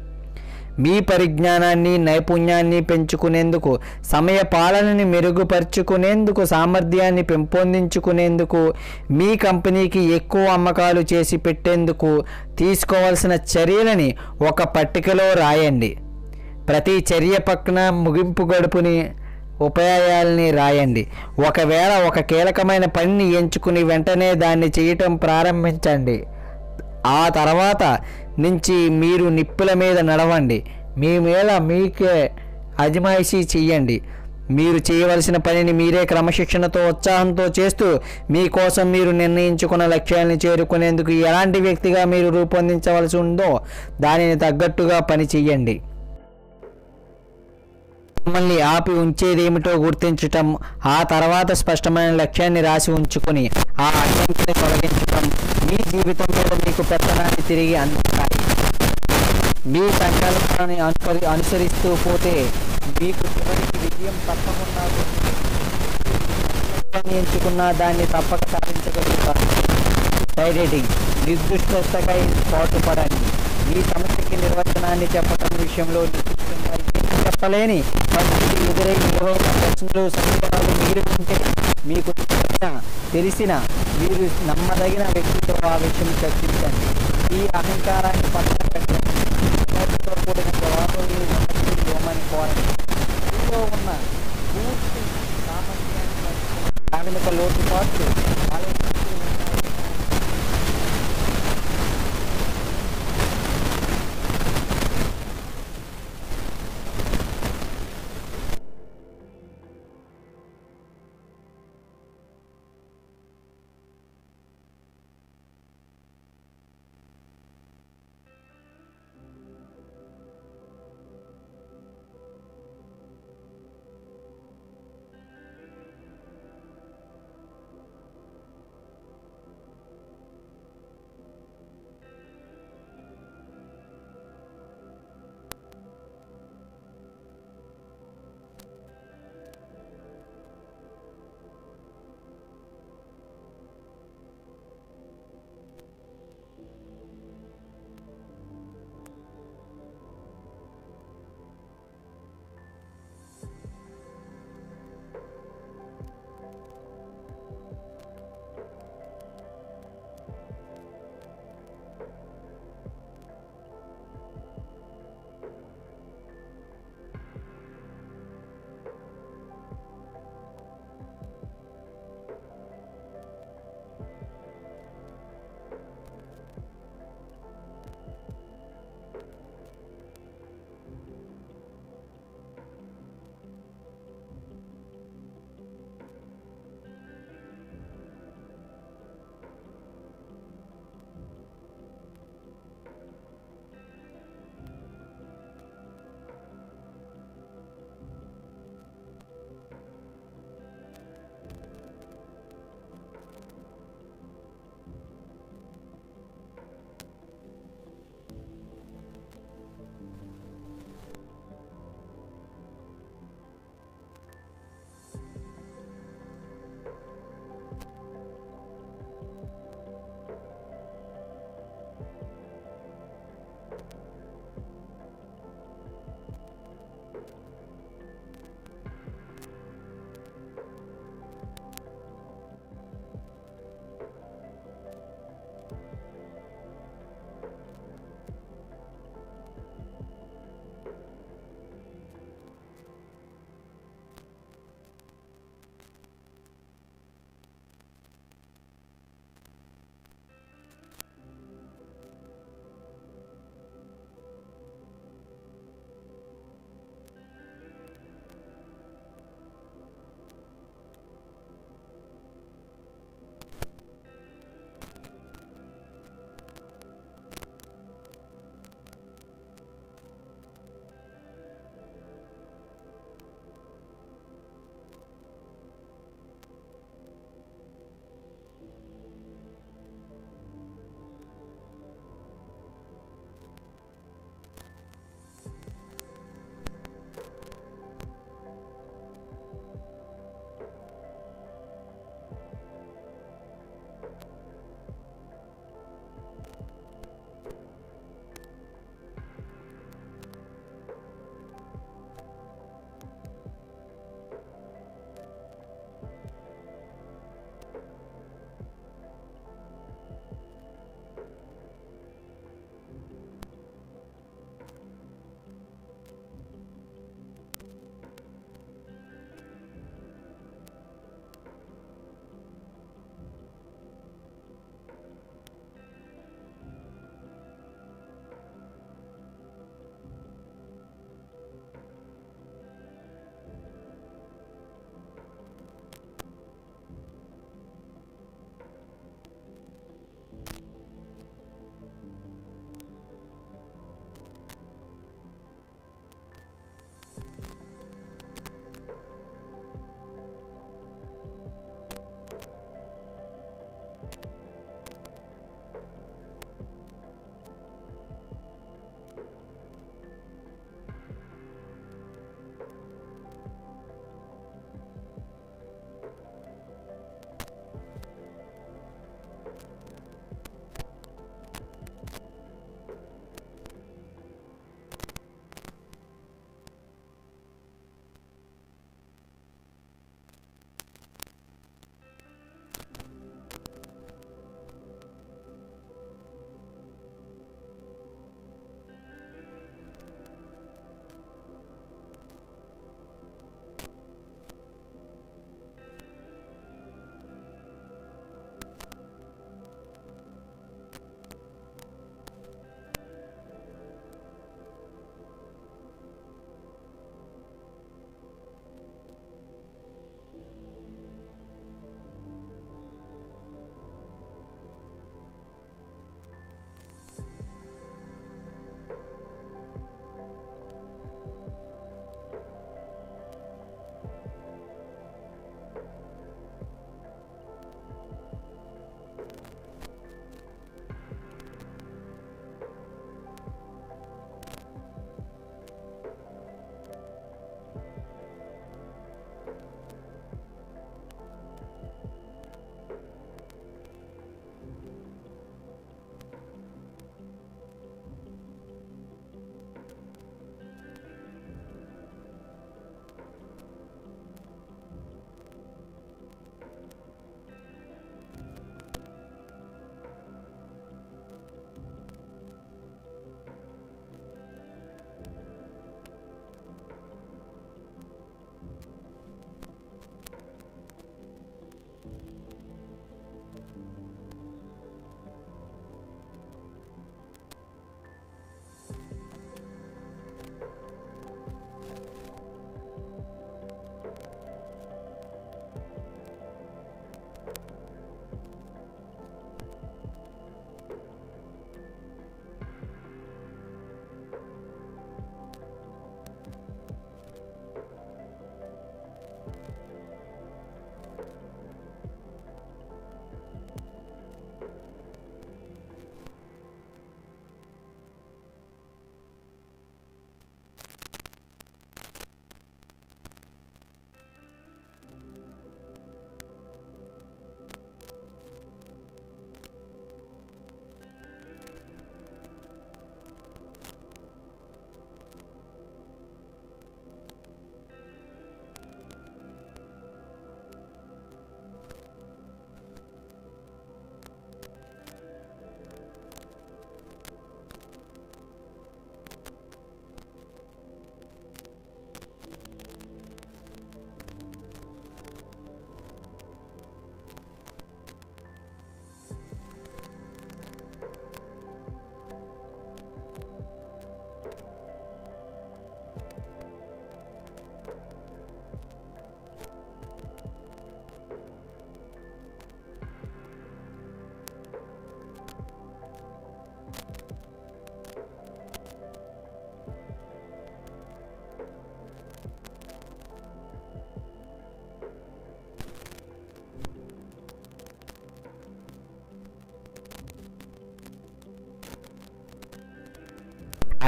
S1: మీ పరిజ్ఞానాన్ని నైపుణ్యాన్ని పెంచుకునేందుకు సమయ పాలనని మెరుగుపరుచుకునేందుకు సామర్థ్యాన్ని పెంపొందించుకునేందుకు మీ కంపెనీకి ఎక్కువ అమ్మకాలు చేసి పెట్టేందుకు తీసుకోవాల్సిన చర్యలని ఒక పట్టికలో రాయండి. ప్రతి చర్య పక్కన ముగింపు గడుపుని ఉపాయాల్ని రాయండి. ఒకవేళ ఒక కీలకమైన పనిని ఎంచుకుని వెంటనే దాన్ని చేయటం ప్రారంభించండి. ఆ తర్వాత నుంచి మీరు నిప్పుల మీద నడవండి. మీ మీద మీకే అజమాయిషీ చెయ్యండి. మీరు చేయవలసిన పనిని మీరే క్రమశిక్షణతో ఉత్సాహంతో చేస్తూ మీకోసం మీరు నిర్ణయించుకున్న లక్ష్యాన్ని చేరుకునేందుకు ఎలాంటి వ్యక్తిగా మీరు రూపొందించవలసి ఉందో దానిని తగ్గట్టుగా పని చెయ్యండి. మిమ్మల్ని ఆపి ఉంచేదేమిటో గుర్తించటం ఆ తర్వాత స్పష్టమైన లక్ష్యాన్ని రాసి ఉంచుకుని ఆ అడ్డంకిని తొలగించటం మీ జీవితం మీద మీకు పెత్తనాన్ని తిరిగి అందిస్తాయి. మీ సంకల్పాన్ని అనుసరి అనుసరిస్తూ పోతే మీకు చివరికి విజయం తప్పకుండా ఎంచుకున్న ఎంచుకున్నా దాన్ని తప్పక సాధించగలుగుతారు డైరెటింగ్ నిర్దిష్టతకై పాటుపడండి. మీ సమస్యకి నిర్వచనాన్ని చెప్పటం విషయంలో చెప్పలేని పరిస్థితి ఎదురై ప్రశ్నలు సందేహాలు మీరు ఉంటే మీకు తెలిసిన మీరు నమ్మదగిన వ్యక్తితో ఆ విషయం చర్చించండి. ఈ అహంకారాన్ని పక్కన పెట్టండి కూడిన జవాబులు వెనక్కి ఇవ్వమని పూర్తి సామర్థ్యాన్ని పట్టుకొని ప్రాథమిక లోటుపాట్లు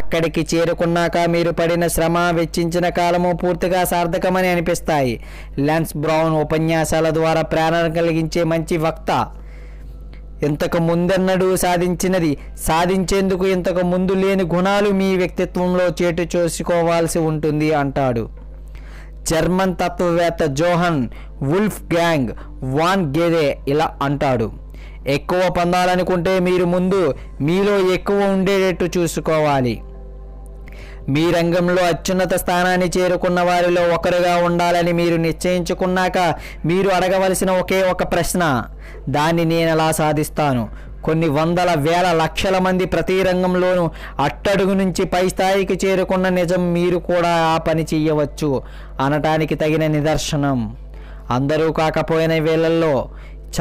S1: అక్కడికి చేరుకున్నాక మీరు పడిన శ్రమ వెచ్చించిన కాలము పూర్తిగా సార్థకమని అనిపిస్తాయి. లెన్స్ బ్రౌన్ ఉపన్యాసాల ద్వారా ప్రేరణ కలిగించే మంచి వక్త. ఇంతకు ముందెన్నడూ సాధించినది సాధించేందుకు ఇంతకు ముందు లేని గుణాలు మీ వ్యక్తిత్వంలో చేటు చేసుకోవాల్సి ఉంటుంది అంటాడు. జర్మన్ తత్వవేత్త జోహన్ వుల్ఫ్ గ్యాంగ్ వాన్ గేదే ఇలా అంటాడు. ఎక్కువ పొందాలనుకుంటే మీరు ముందు మీలో ఎక్కువ ఉండేటట్టు చూసుకోవాలి. మీ రంగంలో అత్యున్నత స్థానాన్ని చేరుకున్న వారిలో ఒకరుగా ఉండాలని మీరు నిశ్చయించుకున్నాక మీరు అడగవలసిన ఒకే ఒక ప్రశ్న. దాన్ని నేను ఎలా సాధిస్తాను? కొన్ని వందల వేల లక్షల మంది ప్రతి రంగంలోనూ అట్టడుగు నుంచి పై స్థాయికి చేరుకున్న నిజం మీరు కూడా ఆ పని చెయ్యవచ్చు అనటానికి తగిన నిదర్శనం. అందరూ కాకపోయిన వేళల్లో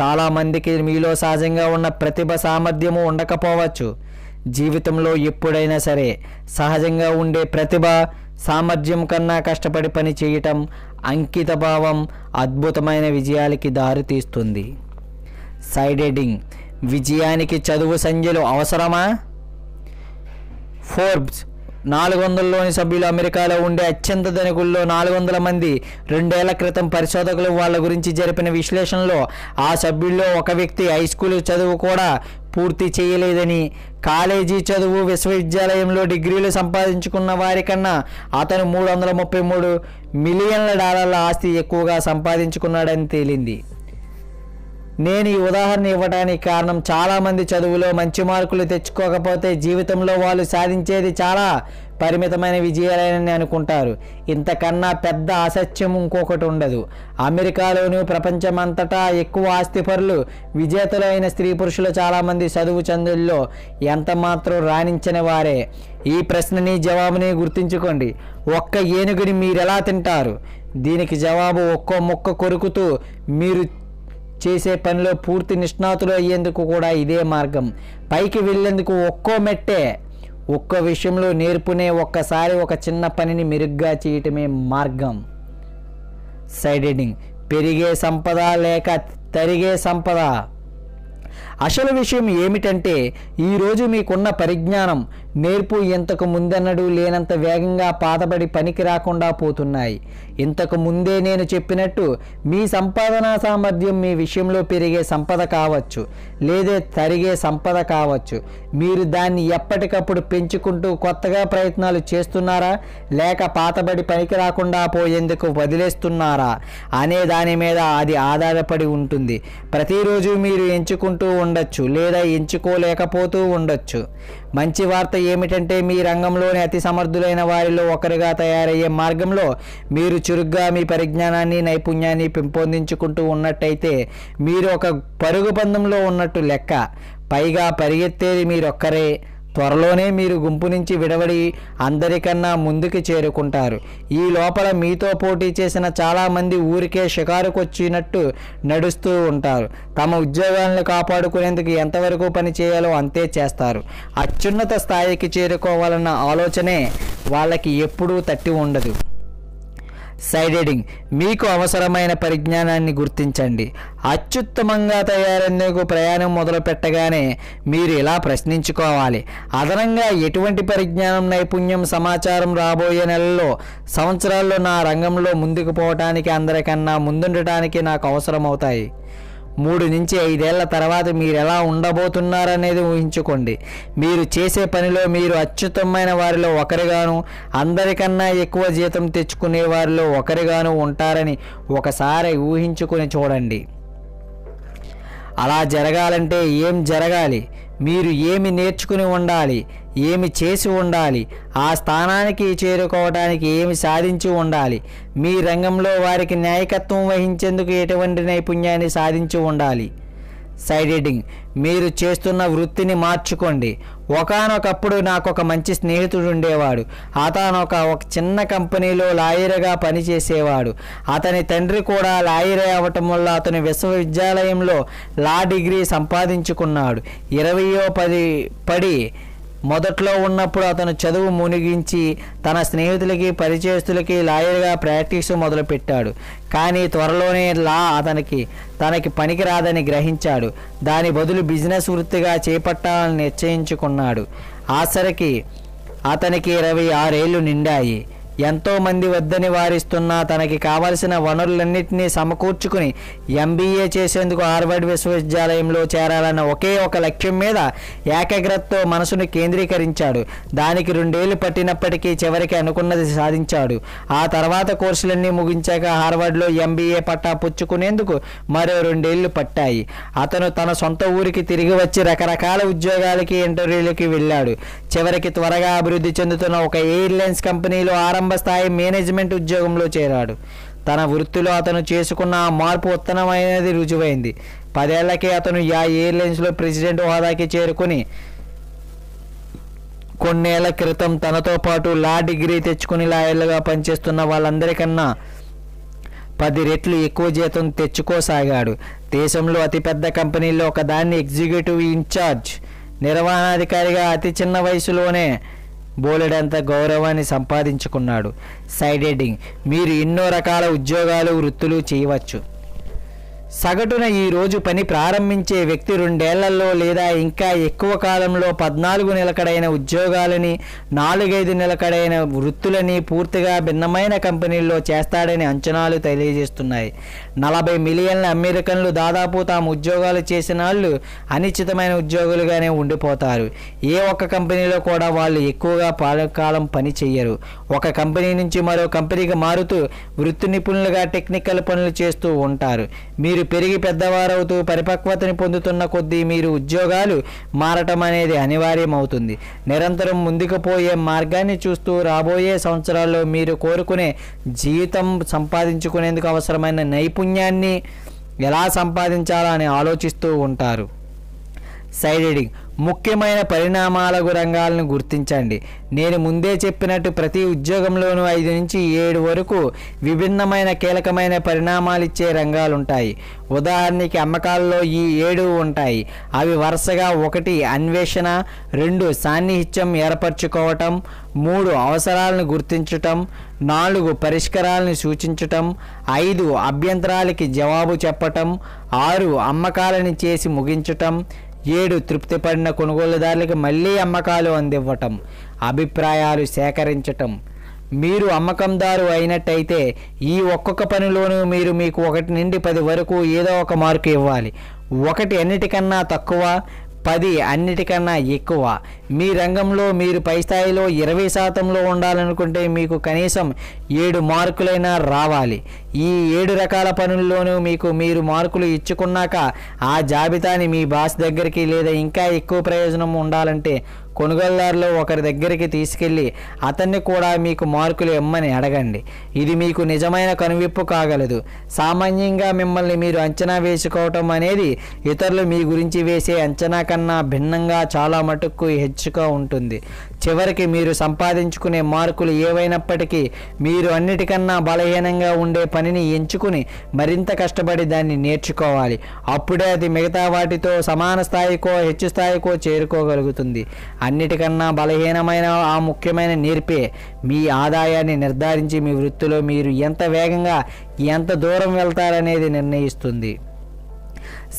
S1: చాలామందికి మీలో సహజంగా ఉన్న ప్రతిభ సామర్థ్యము ఉండకపోవచ్చు. జీవితంలో ఎప్పుడైనా సరే సహజంగా ఉండే ప్రతిభ సామర్థ్యం కన్నా కష్టపడి పని చేయటం అంకిత భావం అద్భుతమైన విజయాలకి దారితీస్తుంది. సైడ్ విజయానికి చదువు సంధ్యలు అవసరమా? ఫోర్బ్స్. నాలుగు వందలలోని సభ్యులు అమెరికాలో ఉండే అత్యంత ధనికుల్లో నాలుగు వందల మంది రెండేళ్ళ క్రితం పరిశోధకులు వాళ్ళ గురించి జరిపిన విశ్లేషణలో ఆ సభ్యుల్లో ఒక వ్యక్తి హై స్కూల్ చదువు కూడా పూర్తి చేయలేదని కాలేజీ చదువు విశ్వవిద్యాలయంలో డిగ్రీలు సంపాదించుకున్న వారికన్నా అతను మూడు వందల ముప్పై మూడు మిలియన్ల డాలర్ల ఆస్తి ఎక్కువగా సంపాదించుకున్నాడని తేలింది. నేను ఈ ఉదాహరణ ఇవ్వడానికి కారణం చాలామంది చదువులో మంచి మార్కులు తెచ్చుకోకపోతే జీవితంలో వాళ్ళు సాధించేది చాలా పరిమితమైన విజయాలని అనుకుంటారు. ఇంతకన్నా పెద్ద అసత్యం ఇంకొకటి ఉండదు. అమెరికాలోను ప్రపంచమంతటా ఎక్కువ ఆస్తిపరులు విజేతలు అయిన స్త్రీ పురుషులు చాలామంది చదువు చందుల్లో ఎంతమాత్రం రాణించని వారే. ఈ ప్రశ్నని జవాబుని గుర్తుంచుకోండి. ఒక్క ఏనుగుని మీరెలా తింటారు? దీనికి జవాబు ఒక్కో మొక్క కొరుకుతూ మీరు చేసే పనిలో పూర్తి నిష్ణాతులు అయ్యేందుకు కూడా ఇదే మార్గం. పైకి వెళ్ళేందుకు ఒక్కో మెట్టే. ఒక్క విషయంలో నేర్పునే ఒక్కసారి ఒక చిన్న పనిని మెరుగ్గా చేయటమే మార్గం. సైడ్ పెరిగే సంపద లేక తరిగే సంపద. అసలు విషయం ఏమిటంటే ఈరోజు మీకున్న పరిజ్ఞానం నేర్పు ఇంతకు ముందెన్నడూ లేనంత వేగంగా పాతబడి పనికి రాకుండా పోతున్నాయి. ఇంతకు ముందే నేను చెప్పినట్టు మీ సంపాదనా సామర్థ్యం మీ విషయంలో పెరిగే సంపద కావచ్చు లేదా తరిగే సంపద కావచ్చు. మీరు దాన్ని ఎప్పటికప్పుడు పెంచుకుంటూ కొత్తగా ప్రయత్నాలు చేస్తున్నారా? లేక పాతబడి పనికి రాకుండా పోయేందుకు వదిలేస్తున్నారా? అనే దాని మీద అది ఆధారపడి ఉంటుంది. ప్రతిరోజు మీరు ఎంచుకుంటూ ఉండొచ్చు లేదా ఎంచుకోలేకపోతూ ఉండొచ్చు. మంచి వార్త ఏమిటంటే మీ రంగంలోని అతి సమర్థులైన వారిలో ఒకరిగా తయారయ్యే మార్గంలో మీరు చురుగ్గా మీ పరిజ్ఞానాన్ని నైపుణ్యాన్ని పెంపొందించుకుంటూ ఉన్నట్టయితే మీరు ఒక పరుగు పందంలో ఉన్నట్టు లెక్క. పైగా పరిగెత్తేది మీరొక్కరే. త్వరలోనే మీరు గుంపు నుంచి విడవడి అందరికన్నా ముందుకు చేరుకుంటారు. ఈ లోపల మీతో పోటీ చేసిన చాలామంది ఊరికే షికారుకు వచ్చినట్టు నడుస్తూ ఉంటారు. తమ ఉద్యోగాలను కాపాడుకునేందుకు ఎంతవరకు పని చేయాలో అంతే చేస్తారు. అత్యున్నత స్థాయికి చేరుకోవాలన్న ఆలోచనే వాళ్ళకి ఎప్పుడూ తట్టి ఉండదు. సైడెడింగ్ మీకు అవసరమైన పరిజ్ఞానాన్ని గుర్తించండి. అత్యుత్తమంగా తయారయ్యేందుకు ప్రయాణం మొదలు పెట్టగానే మీరు ఇలా ప్రశ్నించుకోవాలి? అదనంగా ఎటువంటి పరిజ్ఞానం నైపుణ్యం సమాచారం రాబోయే నెలల్లో సంవత్సరాల్లో నా రంగంలో ముందుకు పోవటానికి అందరికన్నా ముందుండటానికి నాకు అవసరం అవుతాయి మూడు నుంచి ఐదేళ్ళ తర్వాత మీరు ఎలా ఉండబోతున్నారనేది ఊహించుకోండి. మీరు చేసే పనిలో మీరు అత్యుత్తమైన వారిలో ఒకరిగాను అందరికన్నా ఎక్కువ జీతం తెచ్చుకునే వారిలో ఒకరిగాను ఉంటారని ఒకసారి ఊహించుకొని చూడండి. అలా జరగాలంటే ఏం జరగాలి? మీరు ఏమి నేర్చుకుని ఉండాలి ఏమి చేసి ఉండాలి ఆ స్థానానికి చేరుకోవడానికి ఏమి సాధించి ఉండాలి మీ రంగంలో వారికి నాయకత్వం వహించేందుకు ఎటువంటి నైపుణ్యాన్ని సాధించి ఉండాలి. సైడ్ ఎడింగ్ మీరు చేస్తున్న వృత్తిని మార్చుకోండి. ఒకానొకప్పుడు నాకు ఒక మంచి స్నేహితుడు ఉండేవాడు. అతను ఒక ఒక చిన్న కంపెనీలో లాయర్గా పనిచేసేవాడు. అతని తండ్రి కూడా లాయర్ అవ్వటం వల్ల అతను విశ్వవిద్యాలయంలో లా డిగ్రీ సంపాదించుకున్నాడు. ఇరవయో పది పడి మొదట్లో ఉన్నప్పుడు అతను చదువు మునిగించి తన స్నేహితులకి పరిచయస్తులకి లాయర్గా ప్రాక్టీస్ మొదలుపెట్టాడు. కానీ త్వరలోనే లా అతనికి తనకి పనికిరాదని గ్రహించాడు. దాని బదులు బిజినెస్ వృత్తిగా చేపట్టాలని నిశ్చయించుకున్నాడు. ఆసరికి అతనికి ఇరవై ఆరేళ్ళు నిండాయి. ఎంతో మంది వద్దని వారిస్తున్న తనకి కావలసిన వనరులన్నింటినీ సమకూర్చుకుని ఎంబీఏ చేసేందుకు హార్వర్డ్ విశ్వవిద్యాలయంలో చేరాలన్న ఒకే ఒక లక్ష్యం మీద ఏకాగ్రతతో మనసును కేంద్రీకరించాడు. దానికి రెండేళ్ళు పట్టినప్పటికీ చివరికి అనుకున్నది సాధించాడు. ఆ తర్వాత కోర్సులన్నీ ముగించాక హార్వర్డ్లో ఎంబీఏ పట్టా పుచ్చుకునేందుకు మరో రెండేళ్ళు పట్టాయి. అతను తన సొంత ఊరికి తిరిగి వచ్చి రకరకాల ఉద్యోగాలకి ఇంటర్వ్యూలకి వెళ్ళాడు. చివరికి త్వరగా అభివృద్ధి చెందుతున్న ఒక ఎయిర్లైన్స్ కంపెనీలో ఆరంభ స్థాయి మేనేజ్మెంట్ ఉద్యోగంలో చేరాడు. తన వృత్తిలో అతను చేసుకున్న ఆ మార్పు ఉత్తమమైనది రుజువైంది. పదేళ్ళకే అతను యా ఎయిర్లైన్స్లో ప్రెసిడెంట్ హోదాకి చేరుకుని కొన్నేళ్ళ క్రితం తనతో పాటు లా డిగ్రీ తెచ్చుకుని లాయర్లుగా పనిచేస్తున్న వాళ్ళందరికన్నా పది రెట్లు ఎక్కువ జీతం తెచ్చుకోసాగాడు. దేశంలో అతిపెద్ద కంపెనీల్లో ఒకదాన్ని ఎగ్జిక్యూటివ్ ఇన్ఛార్జ్ నిర్వహణాధికారిగా అతి చిన్న వయసులోనే బోలెడంత గౌరవాన్ని సంపాదించుకున్నాడు. సైడ్ మీరు ఎన్నో రకాల ఉద్యోగాలు వృత్తులు చేయవచ్చు. సగటున ఈ రోజు పని ప్రారంభించే వ్యక్తి రెండేళ్ళలో లేదా ఇంకా ఎక్కువ కాలంలో పద్నాలుగు నిలకడైన ఉద్యోగాలని నాలుగైదు నిలకడైన వృత్తులని పూర్తిగా భిన్నమైన కంపెనీల్లో చేస్తాడని అంచనాలు తెలియజేస్తున్నాయి. నలభై మిలియన్ల అమెరికన్లు దాదాపు తాము ఉద్యోగాలు చేసిన వాళ్ళు అనిశ్చితమైన ఉద్యోగులుగానే ఉండిపోతారు. ఏ ఒక్క కంపెనీలో కూడా వాళ్ళు ఎక్కువగా కాలం పని చెయ్యరు. ఒక కంపెనీ నుంచి మరో కంపెనీకి మారుతూ వృత్తి నిపుణులుగా టెక్నికల్ పనులు చేస్తూ ఉంటారు. మీరు మీరు పెరిగి పెద్దవారవుతూ పరిపక్వతని పొందుతున్న కొద్దీ మీరు ఉద్యోగాలు మారటం అనేది అనివార్యమవుతుంది. నిరంతరం ముందుకు పోయే మార్గాన్ని చూస్తూ రాబోయే సంవత్సరాల్లో మీరు కోరుకునే జీవితం సంపాదించుకునేందుకు అవసరమైన నైపుణ్యాన్ని ఎలా సంపాదించాలని అని ఆలోచిస్తూ ఉంటారు? Side reading. ముఖ్యమైన పరిణామాల రంగాలను గుర్తించండి. నేను ముందే చెప్పినట్టు ప్రతి ఉద్యోగంలోనూ ఐదు నుంచి ఏడు వరకు విభిన్నమైన కీలకమైన పరిణామాలు ఇచ్చే రంగాలు ఉంటాయి ఉదాహరణకి అమ్మకాల్లో ఈ ఏడు ఉంటాయి. అవి వరుసగా ఒకటి అన్వేషణ రెండు సాన్నిహిత్యం ఏర్పరచుకోవటం మూడు అవసరాలను గుర్తించటం నాలుగు పరిష్కారాలను సూచించటం ఐదు అభ్యంతరాలకి జవాబు చెప్పటం ఆరు అమ్మకాలని చేసి ముగించటం ఏడు తృప్తి పడిన కొనుగోలుదారులకు మళ్ళీ అమ్మకాలు అందివ్వటం అభిప్రాయాలు సేకరించటం. మీరు అమ్మకందారు అయినట్టయితే ఈ ఒక్కొక్క పనిలోనూ మీరు మీకు ఒకటి నుండి పది వరకు ఏదో ఒక మార్కు ఇవ్వాలి. ఒకటి అన్నిటికన్నా తక్కువ పది అన్నిటికన్నా ఎక్కువ. మీ రంగంలో మీరు పై స్థాయిలో ఇరవై శాతంలో ఉండాలనుకుంటే మీకు కనీసం ఏడు మార్కులైనా రావాలి. ఈ ఏడు రకాల పనుల్లోనూ మీకు మీరు మార్కులు ఇచ్చుకున్నాక ఆ జాబితాని మీ బాస్ దగ్గరికి లేదా ఇంకా ఎక్కువ ప్రయోజనం ఉండాలంటే కొనుగోలుదారులు ఒకరి దగ్గరికి తీసుకెళ్ళి అతన్ని కూడా మీకు మార్కులు ఇమ్మని అడగండి. ఇది మీకు నిజమైన కనువిప్పు కాగలదు. సామాన్యంగా మిమ్మల్ని మీరు అంచనా వేసుకోవటం అనేది ఇతరులు మీ గురించి వేసే అంచనా కన్నా భిన్నంగా చాలా మటుకు హెచ్చుగా ఉంటుంది. చివరికి మీరు సంపాదించుకునే మార్కులు ఏవైనప్పటికీ మీరు అన్నిటికన్నా బలహీనంగా ఉండే పనిని ఎంచుకుని మరింత కష్టపడి దాన్ని నేర్చుకోవాలి. అప్పుడే అది మిగతా వాటితో సమాన స్థాయికో హెచ్చు స్థాయికో చేరుకోగలుగుతుంది. అన్నిటికన్నా బలహీనమైన ఆ ముఖ్యమైన నేర్పే మీ ఆదాయాన్ని నిర్ధారించి మీ వృత్తిలో మీరు ఎంత వేగంగా ఎంత దూరం వెళ్తారనేది నిర్ణయిస్తుంది.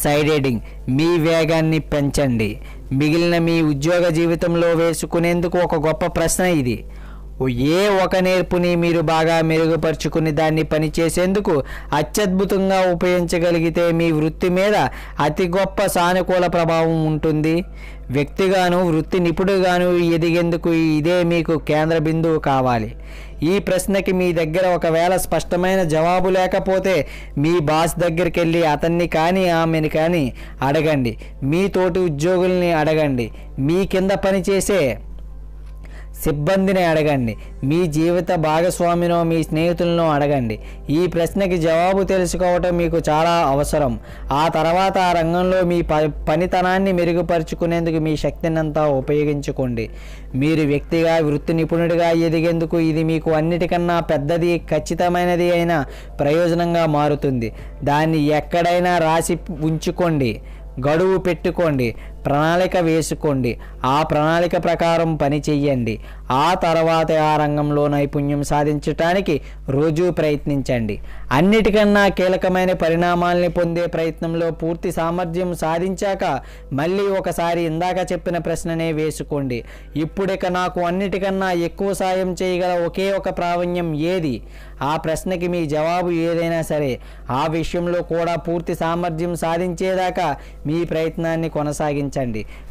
S1: సైడెడింగ్ మీ వేగాన్ని పెంచండి. మిగిలిన మీ ఉద్యోగ జీవితంలో వేసుకునేందుకు ఒక గొప్ప ప్రశ్న ఇది. ఏ ఒక నేర్పుని మీరు బాగా మెరుగుపరుచుకుని దాన్ని పనిచేసేందుకు అత్యద్భుతంగా ఉపయోగించగలిగితే మీ వృత్తి మీద అతి గొప్ప సానుకూల ప్రభావం ఉంటుంది. వ్యక్తిగాను వృత్తి నిపుణుడుగాను ఎదిగేందుకు ఇదే మీకు కేంద్ర బిందువు కావాలి. ఈ ప్రశ్నకి మీ దగ్గర ఒకవేళ స్పష్టమైన జవాబు లేకపోతే మీ బాస్ దగ్గరికి వెళ్ళి అతన్ని కానీ ఆమెని కానీ అడగండి. మీ తోటి ఉద్యోగుల్ని అడగండి. మీ కింద పనిచేసే సిబ్బందిని అడగండి. మీ జీవిత భాగస్వామినో మీ స్నేహితులను అడగండి. ఈ ప్రశ్నకి జవాబు తెలుసుకోవటం మీకు చాలా అవసరం. ఆ తర్వాత ఆ రంగంలో మీ ప పనితనాన్ని మెరుగుపరుచుకునేందుకు మీ శక్తినంతా ఉపయోగించుకోండి. మీరు వ్యక్తిగా వృత్తి నిపుణుడిగా ఎదిగేందుకు ఇది మీకు అన్నిటికన్నా పెద్దది ఖచ్చితమైనది అయిన ప్రయోజనంగా మారుతుంది. దాన్ని ఎక్కడైనా రాసి ఉంచుకోండి. గడువు పెట్టుకోండి. ప్రణాళిక వేసుకోండి. ఆ ప్రణాళిక ప్రకారం పని చెయ్యండి. ఆ తర్వాత ఆ రంగంలో నైపుణ్యం సాధించటానికి రోజూ ప్రయత్నించండి. అన్నిటికన్నా కీలకమైన పరిణామాల్ని పొందే ప్రయత్నంలో పూర్తి సామర్థ్యం సాధించాక మళ్ళీ ఒకసారి ఇందాక చెప్పిన ప్రశ్ననే వేసుకోండి. ఇప్పుడిక నాకు అన్నిటికన్నా ఎక్కువ సాయం చేయగల ఒకే ఒక ప్రావీణ్యం ఏది? ఆ ప్రశ్నకి మీ జవాబు ఏదైనా సరే ఆ విషయంలో కూడా పూర్తి సామర్థ్యం సాధించేదాకా మీ ప్రయత్నాన్ని కొనసాగించండి.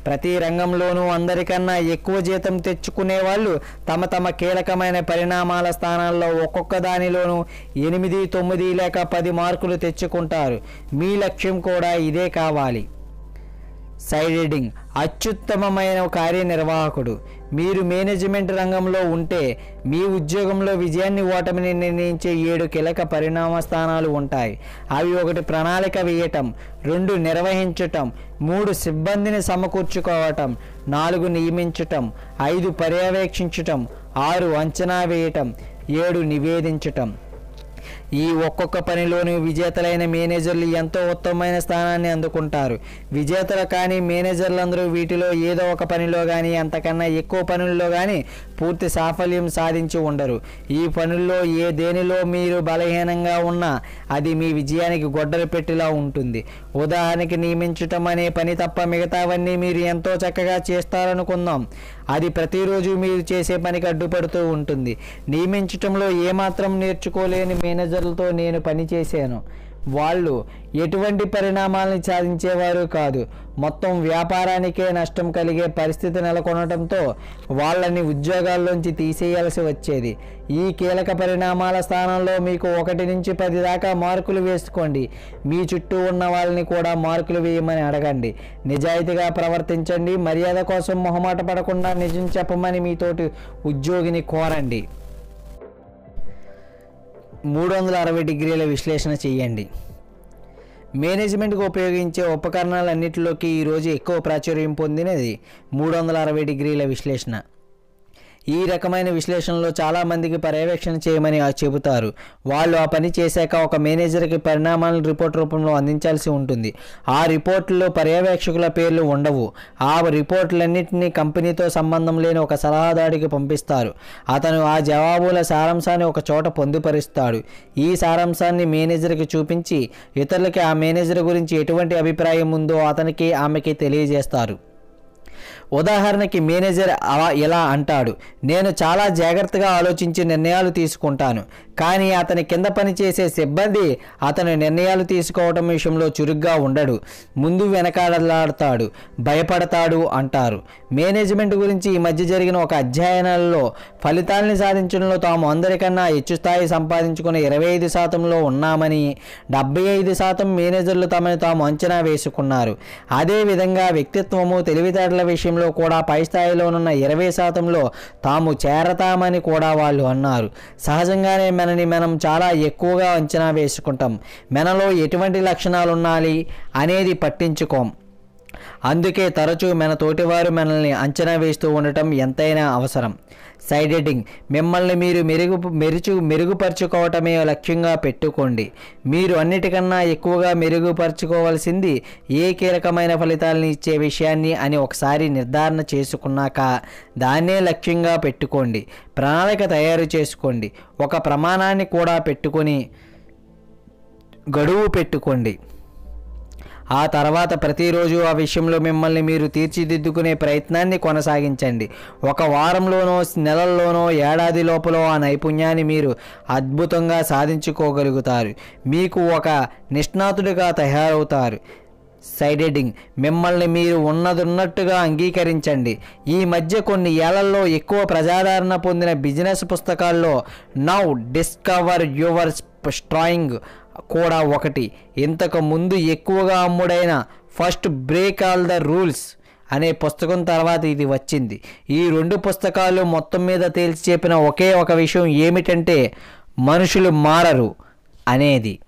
S1: ప్రతి రంగంలోనూ అందరికన్నా ఎక్కువ జీతం తెచ్చుకునే వాళ్ళు తమ తమ కీలకమైన పరిణామాల స్థానాల్లో ఒక్కొక్క దానిలోనూ ఎనిమిది తొమ్మిది లేక పది మార్కులు తెచ్చుకుంటారు. మీ లక్ష్యం కూడా ఇదే కావాలి. Side reading. అత్యుత్తమమైన కార్యనిర్వాహకుడు. మీరు మేనేజ్మెంట్ రంగంలో ఉంటే మీ ఉద్యోగంలో విజయాన్ని ఓటమిని నిర్ణయించే ఏడు కీలక పరిణామ స్థానాలు ఉంటాయి. అవి ఒకటి ప్రణాళిక వేయటం రెండు నిర్వహించటం మూడు సిబ్బందిని సమకూర్చుకోవటం నాలుగు నియమించటం ఐదు పర్యవేక్షించటం ఆరు అంచనా వేయటం ఏడు నివేదించటం. ఈ ఒక్కొక్క పనిలోని విజేతలైన మేనేజర్లు ఎంతో ఉత్తమమైన స్థానాన్ని అందుకుంటారు. విజేతలు కానీ మేనేజర్లందరూ వీటిలో ఏదో ఒక పనిలో కానీ అంతకన్నా ఎక్కువ పనుల్లో కానీ పూర్తి సాఫల్యం సాధించి ఉండరు. ఈ పనుల్లో ఏ దేనిలో మీరు బలహీనంగా ఉన్నా అది మీ విజయానికి గొడ్డలు పెట్టిలా ఉంటుంది. ఉదాహరణకి నియమించటం అనే పని తప్ప మిగతావన్నీ మీరు ఎంతో చక్కగా చేస్తారనుకుందాం. అది ప్రతిరోజు మీరు చేసే పనికి అడ్డుపడుతూ ఉంటుంది. నియమించటంలో ఏమాత్రం నేర్చుకోలేని మేనేజర్లతో నేను పని చేశాను. వాళ్ళు ఎటువంటి పరిణామాలను సాధించేవారు కాదు. మొత్తం వ్యాపారానికే నష్టం కలిగే పరిస్థితి నెలకొనడంతో వాళ్ళని ఉద్యోగాల్లోంచి తీసేయాల్సి వచ్చేది. ఈ కీలక పరిణామాల స్థానంలో మీకు ఒకటి నుంచి పది దాకా మార్కులు వేసుకోండి. మీ చుట్టూ ఉన్న వాళ్ళని కూడా మార్కులు వేయమని అడగండి. నిజాయితీగా ప్రవర్తించండి. మర్యాద కోసం మొహమాట పడకుండా నిజం చెప్పమని మీతోటి ఉద్యోగిని కోరండి. మూడు వందల అరవై డిగ్రీల విశ్లేషణ చేయండి. మేనేజ్మెంట్కి ఉపయోగించే ఉపకరణాలన్నింటిలోకి ఈరోజు ఎక్కువ ప్రాచుర్యం పొందినది మూడు వందల అరవై డిగ్రీల విశ్లేషణ. ఈ రకమైన విశ్లేషణలో చాలామందికి పర్యవేక్షణ చేయమని ఆ చెబుతారు. వాళ్ళు ఆ పని చేశాక ఒక మేనేజర్కి పరిణామాలను రిపోర్ట్ రూపంలో అందించాల్సి ఉంటుంది. ఆ రిపోర్టుల్లో పర్యవేక్షకుల పేర్లు ఉండవు. ఆ రిపోర్టులన్నింటినీ కంపెనీతో సంబంధం లేని ఒక సలహాదారుడికి పంపిస్తారు. అతను ఆ జవాబుల సారాంశాన్ని ఒక చోట పొందుపరుస్తాడు. ఈ సారాంశాన్ని మేనేజర్కి చూపించి ఇతరులకి ఆ మేనేజర్ గురించి ఎటువంటి అభిప్రాయం ఉందో అతనికి ఆమెకి తెలియజేస్తారు. ఉదాహరణకి మేనేజర్ అలా ఎలా అంటాడు నేను చాలా జాగ్రత్తగా ఆలోచించి నిర్ణయాలు తీసుకుంటాను. కానీ అతని కింద పనిచేసే సిబ్బంది అతని నిర్ణయాలు తీసుకోవడం విషయంలో చురుగ్గా ఉండడు. ముందు వెనకాడలాడతాడు. భయపడతాడు అంటారు. మేనేజ్మెంట్ గురించి ఈ మధ్య జరిగిన ఒక అధ్యయనంలో ఫలితాల్ని సాధించడంలో తాము అందరికన్నా హెచ్చు స్థాయి సంపాదించుకుని ఇరవై ఐదు శాతంలో ఉన్నామని డెబ్బై ఐదు శాతం మేనేజర్లు తమని తాము అంచనా వేసుకున్నారు. అదేవిధంగా వ్యక్తిత్వము తెలివితేటల విషయంలో కూడా పై స్థాయిలోనున్న ఇరవై శాతంలో తాము చేరతామని కూడా వాళ్ళు అన్నారు. సహజంగానే మనని మనం చాలా ఎక్కువగా అంచనా వేసుకుంటాం. మెనలో ఎటువంటి లక్షణాలు ఉండాలి అనేది పట్టించుకోం. అందుకే తరచూ మన తోటివారు మనల్ని అంచనా వేస్తూ ఉండటం ఎంతైనా అవసరం. సైడ్ ఎడింగ్ మిమ్మల్ని మీరు మెరుగు మెరుచు మెరుగుపరుచుకోవటమే లక్ష్యంగా పెట్టుకోండి. మీరు అన్నిటికన్నా ఎక్కువగా మెరుగుపరుచుకోవాల్సింది ఏ కీలకమైన ఫలితాలను ఇచ్చే విషయాన్ని అని ఒకసారి నిర్ధారణ చేసుకున్నాక దాన్నే లక్ష్యంగా పెట్టుకోండి. ప్రణాళిక తయారు చేసుకోండి. ఒక ప్రమాణాన్ని కూడా పెట్టుకొని గడువు పెట్టుకోండి. ఆ తర్వాత ప్రతిరోజు ఆ విషయంలో మిమ్మల్ని మీరు తీర్చిదిద్దుకునే ప్రయత్నాన్ని కొనసాగించండి. ఒక వారంలోనో నెలల్లోనో ఏడాది లోపల ఆ నైపుణ్యాన్ని మీరు అద్భుతంగా సాధించుకోగలుగుతారు. మీకు ఒక నిష్ణాతుడిగా తయారవుతారు. సైడ్ మిమ్మల్ని మీరు ఉన్నదున్నట్టుగా అంగీకరించండి. ఈ మధ్య కొన్ని ఏళ్ళలో ఎక్కువ ప్రజాదరణ పొందిన బిజినెస్ పుస్తకాల్లో నౌ డిస్కవర్ యువర్ స్ట్రాయింగ్ కూడా ఒకటి. ఇంతకు ముందు ఎక్కువగా అమ్ముడైన first break all the rules అనే పుస్తకం తర్వాత ఇది వచ్చింది. ఈ రెండు పుస్తకాలు మొత్తం మీద తేల్చి చెప్పిన ఒకే ఒక విషయం ఏమిటంటే మనుషులు మారరు అనేది.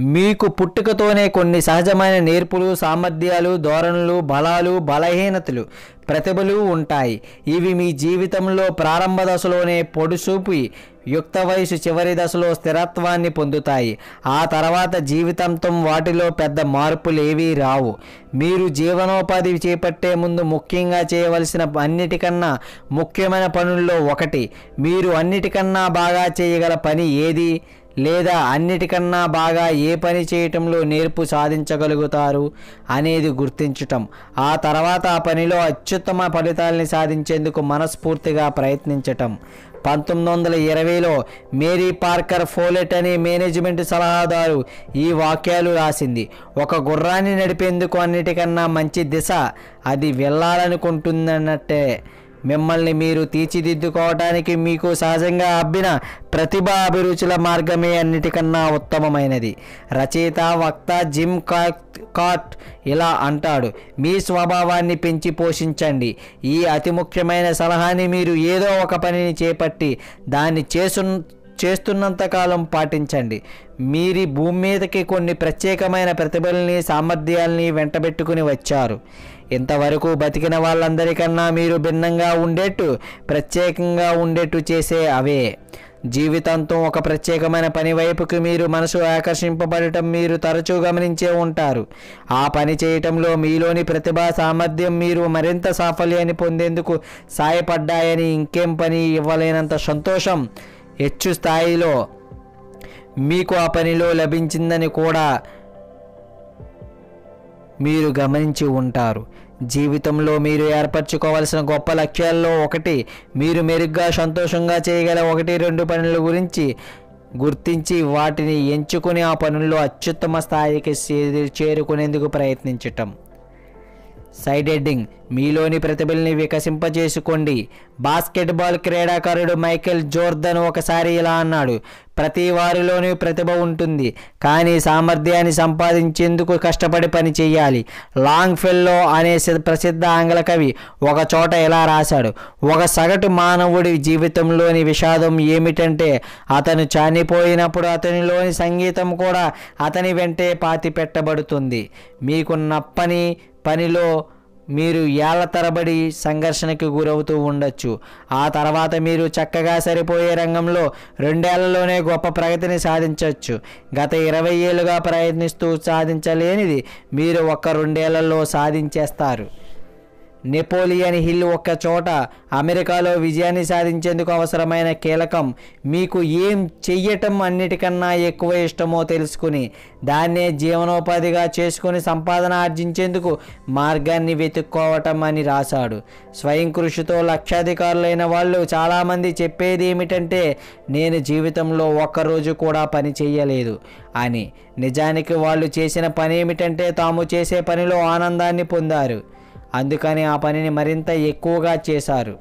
S1: మీకు పుట్టుకతోనే కొన్ని సహజమైన నేర్పులు సామర్థ్యాలు ధోరణులు బలాలు బలహీనతలు. ప్రతిభలు ఉంటాయి. ఇవి మీ జీవితంలో ప్రారంభ దశలోనే పొడుసూపి యుక్త వయసు చివరి దశలో స్థిరత్వాన్ని పొందుతాయి. ఆ తర్వాత జీవితాంతం వాటిలో పెద్ద మార్పులు ఏవీ రావు. మీరు జీవనోపాధి చేపట్టే ముందు ముఖ్యంగా చేయవలసిన అన్నిటికన్నా ముఖ్యమైన పనుల్లో ఒకటి. మీరు అన్నిటికన్నా బాగా చేయగల పని ఏది? లేదా అన్నిటికన్నా బాగా ఏ పని చేయటంలో నేర్పు సాధించగలుగుతారు అనేది గుర్తించటం. ఆ తర్వాత ఆ పనిలో అత్యుత్తమ ఫలితాలని సాధించేందుకు మనస్ఫూర్తిగా ప్రయత్నించటం. పంతొమ్మిది వందల ఇరవైలో మేరీ పార్కర్ ఫోలెట్ అనే మేనేజ్మెంట్ సలహాదారు ఈ వాక్యాలు రాసింది. ఒక గుర్రాన్ని నడిపేందుకు అన్నిటికన్నా మంచి దిశ అది వెళ్ళాలనుకుంటుందన్నట్టే. మిమ్మల్ని మీరు తీర్చిదిద్దుకోవటానికి మీకు సహజంగా అబ్బిన ప్రతిభ అభిరుచుల మార్గమే అన్నిటికన్నా ఉత్తమమైనది. రచయిత వక్త జిమ్ కాట్ ఇలా అంటాడు మీ స్వభావాన్ని పెంచి పోషించండి. ఈ అతి ముఖ్యమైన సలహాని మీరు ఏదో ఒక పనిని చేపట్టి దాన్ని చేసు చేస్తున్నంతకాలం పాటించండి. మీరు భూమి మీదకి కొన్ని ప్రత్యేకమైన ప్రతిభల్ని సామర్థ్యాల్ని వెంటబెట్టుకుని వచ్చారు. ఇంతవరకు బతికిన వాళ్ళందరికన్నా మీరు భిన్నంగా ఉండేట్టు ప్రత్యేకంగా ఉండేట్టు చేసే అవే. జీవితాంతం ఒక ప్రత్యేకమైన పని వైపుకి మీరు మనసు ఆకర్షింపబడటం మీరు తరచూ గమనించే ఉంటారు. ఆ పని చేయటంలో మీలోని ప్రతిభా సామర్థ్యం మీరు మరింత సాఫల్యాన్ని పొందేందుకు సాయపడ్డాయని ఇంకేం పని ఇవ్వలేనంత సంతోషం హెచ్చు స్థాయిలో మీకు ఆ పనిలో లభించిందని కూడా మీరు గమనించి ఉంటారు. జీవితంలో మీరు ఏర్పరచుకోవాల్సిన గొప్ప లక్ష్యాల్లో ఒకటి మీరు మెరుగ్గా సంతోషంగా చేయగల ఒకటి రెండు పనుల గురించి గుర్తించి వాటిని ఎంచుకుని ఆ పనుల్లో అత్యుత్తమ స్థాయికి చే- చేరుకునేందుకు ప్రయత్నించటం. సైడ్ హెడ్డింగ్ మీలోని ప్రతిభల్ని వికసింపజేసుకోండి. బాస్కెట్బాల్ క్రీడాకారుడు మైకేల్ జోర్దన్ ఒకసారి ఇలా అన్నాడు ప్రతి వారిలోనూ ప్రతిభ ఉంటుంది. కానీ సామర్థ్యాన్ని సంపాదించేందుకు కష్టపడి పని చేయాలి. లాంగ్ ఫెల్లో అనే ప్రసిద్ధ ఆంగ్ల కవి ఒక చోట ఇలా రాశాడు. ఒక సగటు మానవుడి జీవితంలోని విషాదం ఏమిటంటే అతను చనిపోయినప్పుడు అతనిలోని సంగీతం కూడా అతని వెంటే పాతి పెట్టబడుతుంది మీకు నప్పని పనిలో మీరు ఏళ్ళ తరబడి సంఘర్షణకి గురవుతూ ఉండొచ్చు. ఆ తర్వాత మీరు చక్కగా సరిపోయే రంగంలో రెండేళ్ళలోనే గొప్ప ప్రగతిని సాధించవచ్చు గత ఇరవై ఏళ్ళుగా ప్రయత్నిస్తూ సాధించలేనిది మీరు ఒక్క రెండేళ్ళలో సాధించేస్తారు. నెపోలియన్ హిల్ ఒక్క చోట అమెరికాలో విజయాన్ని సాధించేందుకు అవసరమైన కీలకం మీకు ఏం చెయ్యటం అన్నిటికన్నా ఎక్కువ ఇష్టమో తెలుసుకుని దాన్నే జీవనోపాధిగా చేసుకుని సంపాదన ఆర్జించేందుకు మార్గాన్ని వెతుక్కోవటం అని రాశాడు. స్వయం కృషితో లక్షాధికారులైన వాళ్ళు చాలామంది చెప్పేది ఏమిటంటే నేను జీవితంలో ఒక్కరోజు కూడా పని చేయలేదు అని. నిజానికి వాళ్ళు చేసిన పని ఏమిటంటే తాము చేసే పనిలో ఆనందాన్ని పొందారు. అందుకని ఆ పనిని మరింత ఎక్కువగా చేశారు.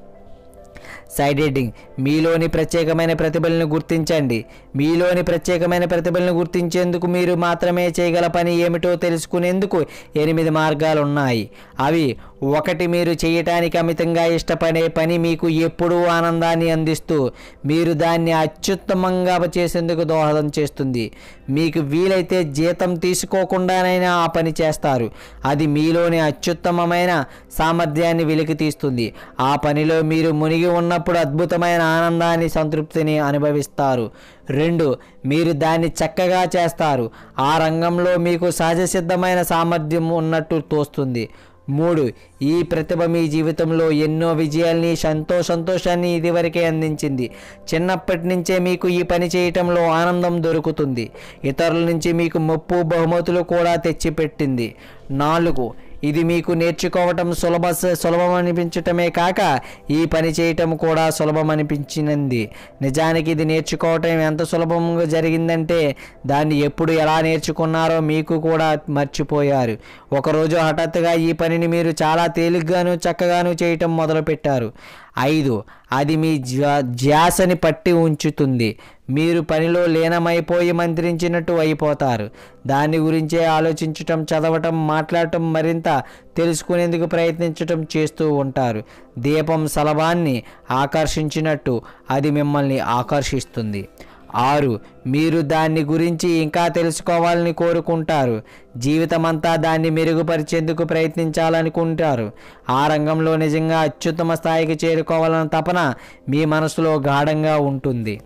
S1: సైడ్ హెడ్డింగ్ మీలోని ప్రత్యేకమైన ప్రతిభలను గుర్తించండి. మీలోని ప్రత్యేకమైన ప్రతిభలను గుర్తించేందుకు మీరు మాత్రమే చేయగల పని ఏమిటో తెలుసుకునేందుకు ఎనిమిది మార్గాలు ఉన్నాయి అవి ఒకటి మీరు చేయటానికి అమితంగా ఇష్టపడే పని మీకు ఎప్పుడూ ఆనందాన్ని అందిస్తూ మీరు దాన్ని అత్యుత్తమంగా చేసేందుకు దోహదం చేస్తుంది. మీకు వీలైతే జీతం తీసుకోకుండానైనా ఆ పని చేస్తారు. అది మీలోని అత్యుత్తమమైన సామర్థ్యాన్ని వెలికి తీస్తుంది ఆ పనిలో మీరు మునిగి ఉన్న ఉన్నప్పుడు అద్భుతమైన ఆనందాన్ని సంతృప్తిని అనుభవిస్తారు. రెండు మీరు దాన్ని చక్కగా చేస్తారు. ఆ రంగంలో మీకు సహజసిద్ధమైన సామర్థ్యం ఉన్నట్టు తోస్తుంది. మూడు ఈ ప్రతిభ మీ జీవితంలో ఎన్నో విజయాల్ని సంతో సంతోషాన్ని ఇదివరకే అందించింది. చిన్నప్పటి నుంచే మీకు ఈ పని చేయటంలో ఆనందం దొరుకుతుంది. ఇతరుల నుంచి మీకు ముప్పు బహుమతులు కూడా తెచ్చిపెట్టింది. నాలుగు ఇది మీకు నేర్చుకోవటం సులభ సులభం అనిపించటమే కాక ఈ పని చేయటం కూడా సులభం అనిపించినది నిజానికి ఇది నేర్చుకోవటం ఎంత సులభంగా జరిగిందంటే దాన్ని ఎప్పుడు ఎలా నేర్చుకున్నారో మీకు కూడా మర్చిపోయారు. ఒకరోజు హఠాత్తుగా ఈ పనిని మీరు చాలా తేలిగ్గాను చక్కగాను చేయటం మొదలుపెట్టారు. ఐదు. అది మీ జ్వా- ధ్యాసని పట్టి ఉంచుతుంది. మీరు పనిలో లీనమైపోయి మంత్రించినట్టు అయిపోతారు. దాని గురించే ఆలోచించటం చదవటం మాట్లాడటం మరింత తెలుసుకునేందుకు ప్రయత్నించటం చేస్తూ ఉంటారు. దీపం సలభాన్ని ఆకర్షించినట్టు అది మిమ్మల్ని ఆకర్షిస్తుంది. ఆరు మీరు దాన్ని గురించి ఇంకా తెలుసుకోవాలని కోరుకుంటారు. జీవితమంతా దాన్ని మెరుగుపరిచేందుకు ప్రయత్నించాలనుకుంటారు. ఆ రంగంలో నిజంగా అత్యుత్తమ స్థాయికి చేరుకోవాలన్న తపన మీ మనసులో గాఢంగా ఉంటుంది.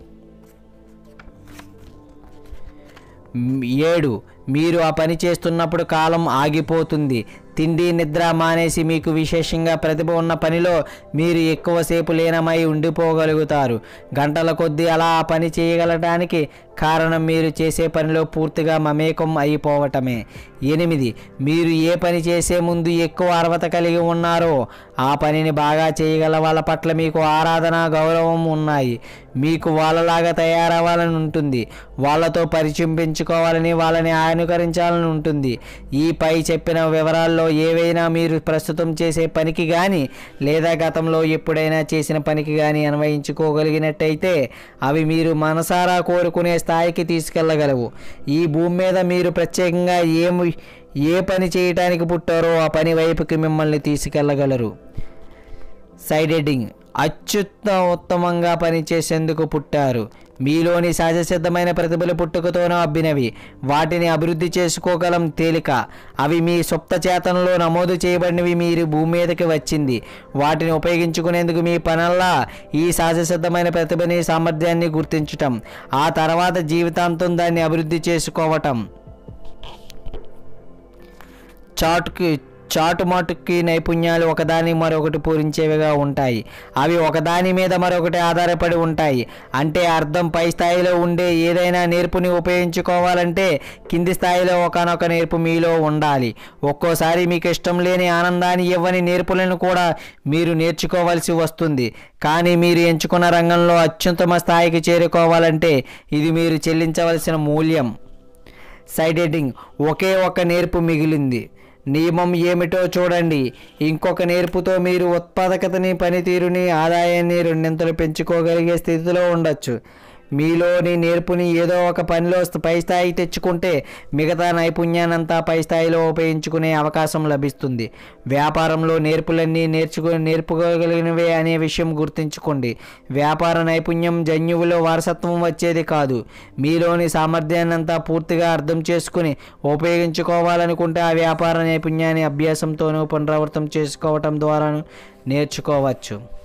S1: ఏడు మీరు ఆ పని చేస్తున్నప్పుడు కాలం ఆగిపోతుంది. తిండి నిద్ర మానేసి మీకు విశేషంగా ప్రతిభ ఉన్న పనిలో మీరు ఎక్కువసేపు లీనమై ఉండిపోగలుగుతారు. గంటల కొద్దీ అలా ఆ పని చేయగలటానికి కారణం మీరు చేసే పనిలో పూర్తిగా మమేకం అయిపోవటమే. ఎనిమిది మీరు ఏ పని చేసే ముందు ఎక్కువ అర్హత కలిగి ఉన్నారో ఆ పనిని బాగా చేయగల వాళ్ళ పట్ల మీకు ఆరాధన గౌరవం ఉన్నాయి. మీకు వాళ్ళలాగా తయారవ్వాలని ఉంటుంది. వాళ్ళతో పరిచయం పెంచుకోవాలని వాళ్ళని అనుకరించాలని ఉంటుంది. ఈ పై చెప్పిన వివరాల్లో ఏవైనా మీరు ప్రస్తుతం చేసే పనికి కానీ లేదా గతంలో ఎప్పుడైనా చేసిన పనికి కానీ అన్వయించుకోగలిగినట్టయితే అవి మీరు మనసారా కోరుకునే స్థాయికి తీసుకెళ్ళగలవు ఈ భూమి మీద మీరు ప్రత్యేకంగా ఏమి ఏ పని చేయటానికి పుట్టారో ఆ పని వైపుకి మిమ్మల్ని తీసుకెళ్ళగలరు సైడ్ అత్యుత్త ఉత్తమంగా పనిచేసేందుకు పుట్టారు. మీలోని సహజసిద్ధమైన ప్రతిభలు పుట్టుకతోనో అబ్బినవి. వాటిని అభివృద్ధి చేసుకోగలం తేలిక. అవి మీ సుప్త చేతనలో నమోదు చేయబడినవి మీరు భూమి మీదకి వచ్చింది. వాటిని ఉపయోగించుకునేందుకు మీ పనల్లా ఈ సహజసిద్ధమైన ప్రతిభని సామర్థ్యాన్ని గుర్తించటం. ఆ తర్వాత జీవితాంతం దాన్ని అభివృద్ధి చేసుకోవటం. చాటుకి చాటుమాటుకి నైపుణ్యాలు ఒకదాని మరొకటి పూరించేవిగా ఉంటాయి. అవి ఒకదాని మీద మరొకటి ఆధారపడి ఉంటాయి. అంటే అర్థం పై స్థాయిలో ఉండే ఏదైనా నేర్పుని ఉపయోగించుకోవాలంటే కింది స్థాయిలో ఒకనొక నేర్పు మీలో ఉండాలి. ఒక్కోసారి మీకు ఇష్టం లేని ఆనందాన్ని ఇవ్వని నేర్పులను కూడా మీరు నేర్చుకోవాల్సి వస్తుంది. కానీ మీరు ఎంచుకున్న రంగంలో అత్యుత్తమ స్థాయికి చేరుకోవాలంటే ఇది మీరు చెల్లించవలసిన మూల్యం. సైడ్ ఒకే ఒక నేర్పు మిగిలింది. నియమం ఏమిటో చూడండి. ఇంకొక నేర్పుతో మీరు ఉత్పాదకతని పనితీరుని ఆదాయాన్ని రెండింతలు పెంచుకోగలిగే స్థితిలో ఉండొచ్చు. మీలోని నేర్పుని ఏదో ఒక పనిలో పై స్థాయికి తెచ్చుకుంటే మిగతా నైపుణ్యానంతా పై స్థాయిలో ఉపయోగించుకునే అవకాశం లభిస్తుంది. వ్యాపారంలో నేర్పులన్నీ నేర్చుకు నేర్పుకోగలిగినవే అనే విషయం గుర్తుంచుకోండి. వ్యాపార నైపుణ్యం జన్యువులో వారసత్వం వచ్చేది కాదు. మీలోని సామర్థ్యాన్నంతా పూర్తిగా అర్థం చేసుకుని ఉపయోగించుకోవాలనుకుంటే ఆ వ్యాపార నైపుణ్యాన్ని అభ్యాసంతోనూ పునరావృతం చేసుకోవటం ద్వారాను నేర్చుకోవచ్చు.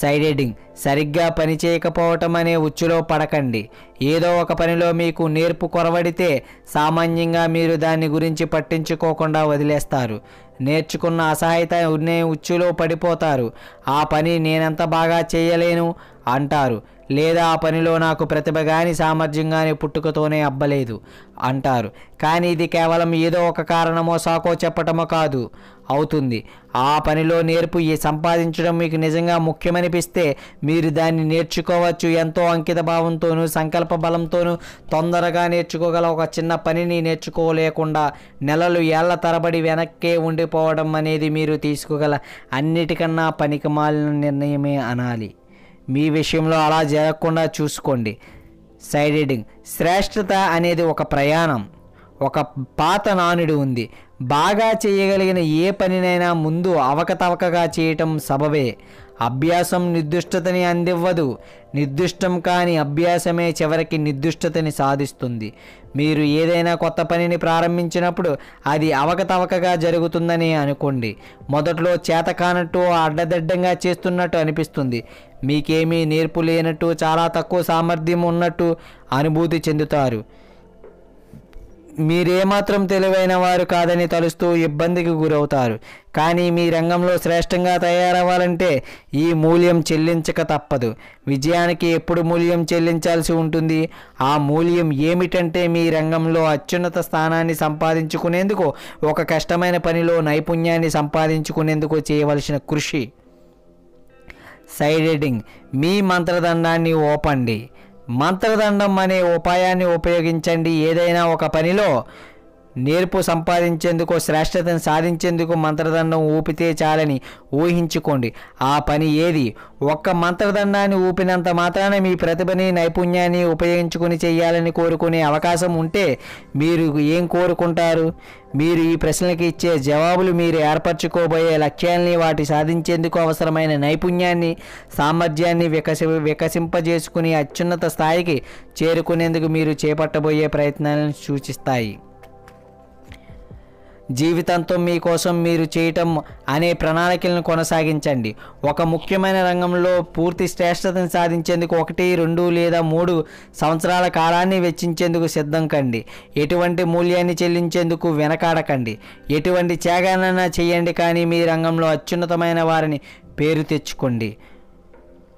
S1: సైడ్ సరిగ్గా పని చేయకపోవటం అనే ఉచ్చులో పడకండి. ఏదో ఒక పనిలో మీకు నేర్పు కొరవడితే సామాన్యంగా మీరు దాని గురించి పట్టించుకోకుండా వదిలేస్తారు. నేర్చుకున్న అసహాయత ఉన్నే ఉచ్చులో పడిపోతారు. ఆ పని నేనంత బాగా చేయలేను అంటారు. లేదా ఆ పనిలో నాకు ప్రతిభ కానీ సామర్థ్యం కానీ పుట్టుకతోనే అబ్బలేదు అంటారు. కానీ ఇది కేవలం ఏదో ఒక కారణమో సాకో చెప్పటమో కాదు. అవుతుంది. ఆ పనిలో నేర్పు ఈ సంపాదించడం మీకు నిజంగా ముఖ్యమనిపిస్తే మీరు దాన్ని నేర్చుకోవచ్చు. ఎంతో అంకిత భావంతోనూ సంకల్ప బలంతోనూ తొందరగా నేర్చుకోగల ఒక చిన్న పనిని నేర్చుకోలేకుండా నెలలు ఏళ్ళ తరబడి వెనక్కే ఉండిపోవడం అనేది మీరు తీసుకోగల అన్నిటికన్నా పనికిమాలిన నిర్ణయమే అనాలి. మీ విషయంలో అలా జరగకుండా చూసుకోండి. Side reading. శ్రేష్టత అనేది ఒక ప్రయాణం. ఒక పాత నానుడి ఉంది. బాగా చేయగలిగిన ఏ పనినైనా ముందు అవకతవకగా చేయటం సబబే. అభ్యాసం నిర్దిష్టతని అందివ్వదు. నిర్దిష్టం కాని అభ్యాసమే చివరికి నిర్దిష్టతని సాధిస్తుంది. మీరు ఏదైనా కొత్త పనిని ప్రారంభించినప్పుడు అది అవకతవకగా జరుగుతుందని అనుకోండి. మొదట్లో చేతకానట్టు అడ్డదిడ్డంగా చేస్తున్నట్టు అనిపిస్తుంది. మీకేమీ నేర్పు లేనట్టు చాలా తక్కువ సామర్థ్యం ఉన్నట్టు అనుభూతి చెందుతారు. మీరేమాత్రం తెలివైన వారు కాదని తలుస్తూ ఇబ్బందికి గురవుతారు. కానీ మీ రంగంలో శ్రేష్టంగా తయారవ్వాలంటే ఈ మూల్యం చెల్లించక తప్పదు. విజయానికి ఎప్పుడు మూల్యం చెల్లించాల్సి ఉంటుంది? ఆ మూల్యం ఏమిటంటే మీ రంగంలో అత్యున్నత స్థానాన్ని సంపాదించుకునేందుకు ఒక కష్టమైన పనిలో నైపుణ్యాన్ని సంపాదించుకునేందుకు చేయవలసిన కృషి. సైడ్ మీ మంత్రదండాన్ని ఓపండి. మంత్రదండం అనే ఉపాయాన్ని ఉపయోగించండి. ఏదైనా ఒక పనిలో నేర్పు సంపాదించేందుకు శ్రేష్టతను సాధించేందుకు మంత్రదండం ఊపితే చాలని ఊహించుకోండి. ఆ పని ఏది? ఒక్క మంత్రదండాన్ని ఊపినంత మాత్రాన మీ ప్రతిభని నైపుణ్యాన్ని ఉపయోగించుకుని చేయాలని కోరుకునే అవకాశం ఉంటే మీరు ఏం కోరుకుంటారు? మీరు ఈ ప్రశ్నలకు ఇచ్చే జవాబులు మీరు ఏర్పరచుకోబోయే లక్ష్యాల్ని వాటి సాధించేందుకు అవసరమైన నైపుణ్యాన్ని సామర్థ్యాన్ని వికసి వికసింపజేసుకుని అత్యున్నత స్థాయికి చేరుకునేందుకు మీరు చేపట్టబోయే ప్రయత్నాలను సూచిస్తాయి. జీవితంతో మీకోసం మీరు చేయటం అనే ప్రణాళికలను కొనసాగించండి. ఒక ముఖ్యమైన రంగంలో పూర్తి శ్రేష్టతను సాధించేందుకు ఒకటి రెండు లేదా మూడు సంవత్సరాల కాలాన్ని వెచ్చించేందుకు సిద్ధం కండి. ఎటువంటి మూల్యాన్ని చెల్లించేందుకు వెనకాడకండి. ఎటువంటి త్యాగానైనా చేయండి కానీ మీ రంగంలో అత్యున్నతమైన వారిని పేరు తెచ్చుకోండి.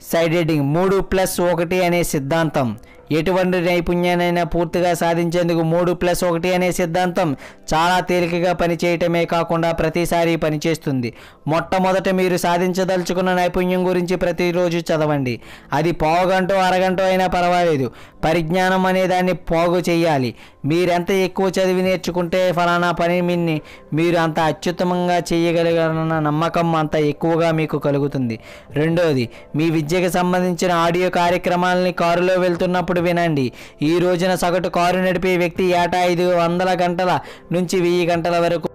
S1: సైడ్ హెడ్డింగ్ మూడు ప్లస్ ఒకటి అనే సిద్ధాంతం. ఎటువంటి నైపుణ్యానైనా పూర్తిగా సాధించేందుకు మూడు ప్లస్ ఒకటి అనే సిద్ధాంతం చాలా తేలికగా పనిచేయటమే కాకుండా ప్రతిసారి పనిచేస్తుంది. మొట్టమొదట మీరు సాధించదలుచుకున్న నైపుణ్యం గురించి ప్రతిరోజు చదవండి. అది పావుగంట అరగంట అయినా పర్వాలేదు. పరిజ్ఞానం అనే దాన్ని పోగు చేయాలి. మీరెంత ఎక్కువ చదివి నేర్చుకుంటే ఫలానా పని మిన్ని మీరు అంత అత్యుత్తమంగా చేయగలగలన్న నమ్మకం అంత ఎక్కువగా మీకు కలుగుతుంది. రెండోది మీ విద్యకు సంబంధించిన ఆడియో కార్యక్రమాలని కారులో వెళ్తున్నప్పుడు వినండి. ఈ రోజున సగటు కారు నడిపే వ్యక్తి ఏటా ఐదు వందల గంటల నుంచి వెయ్యి గంటల వరకు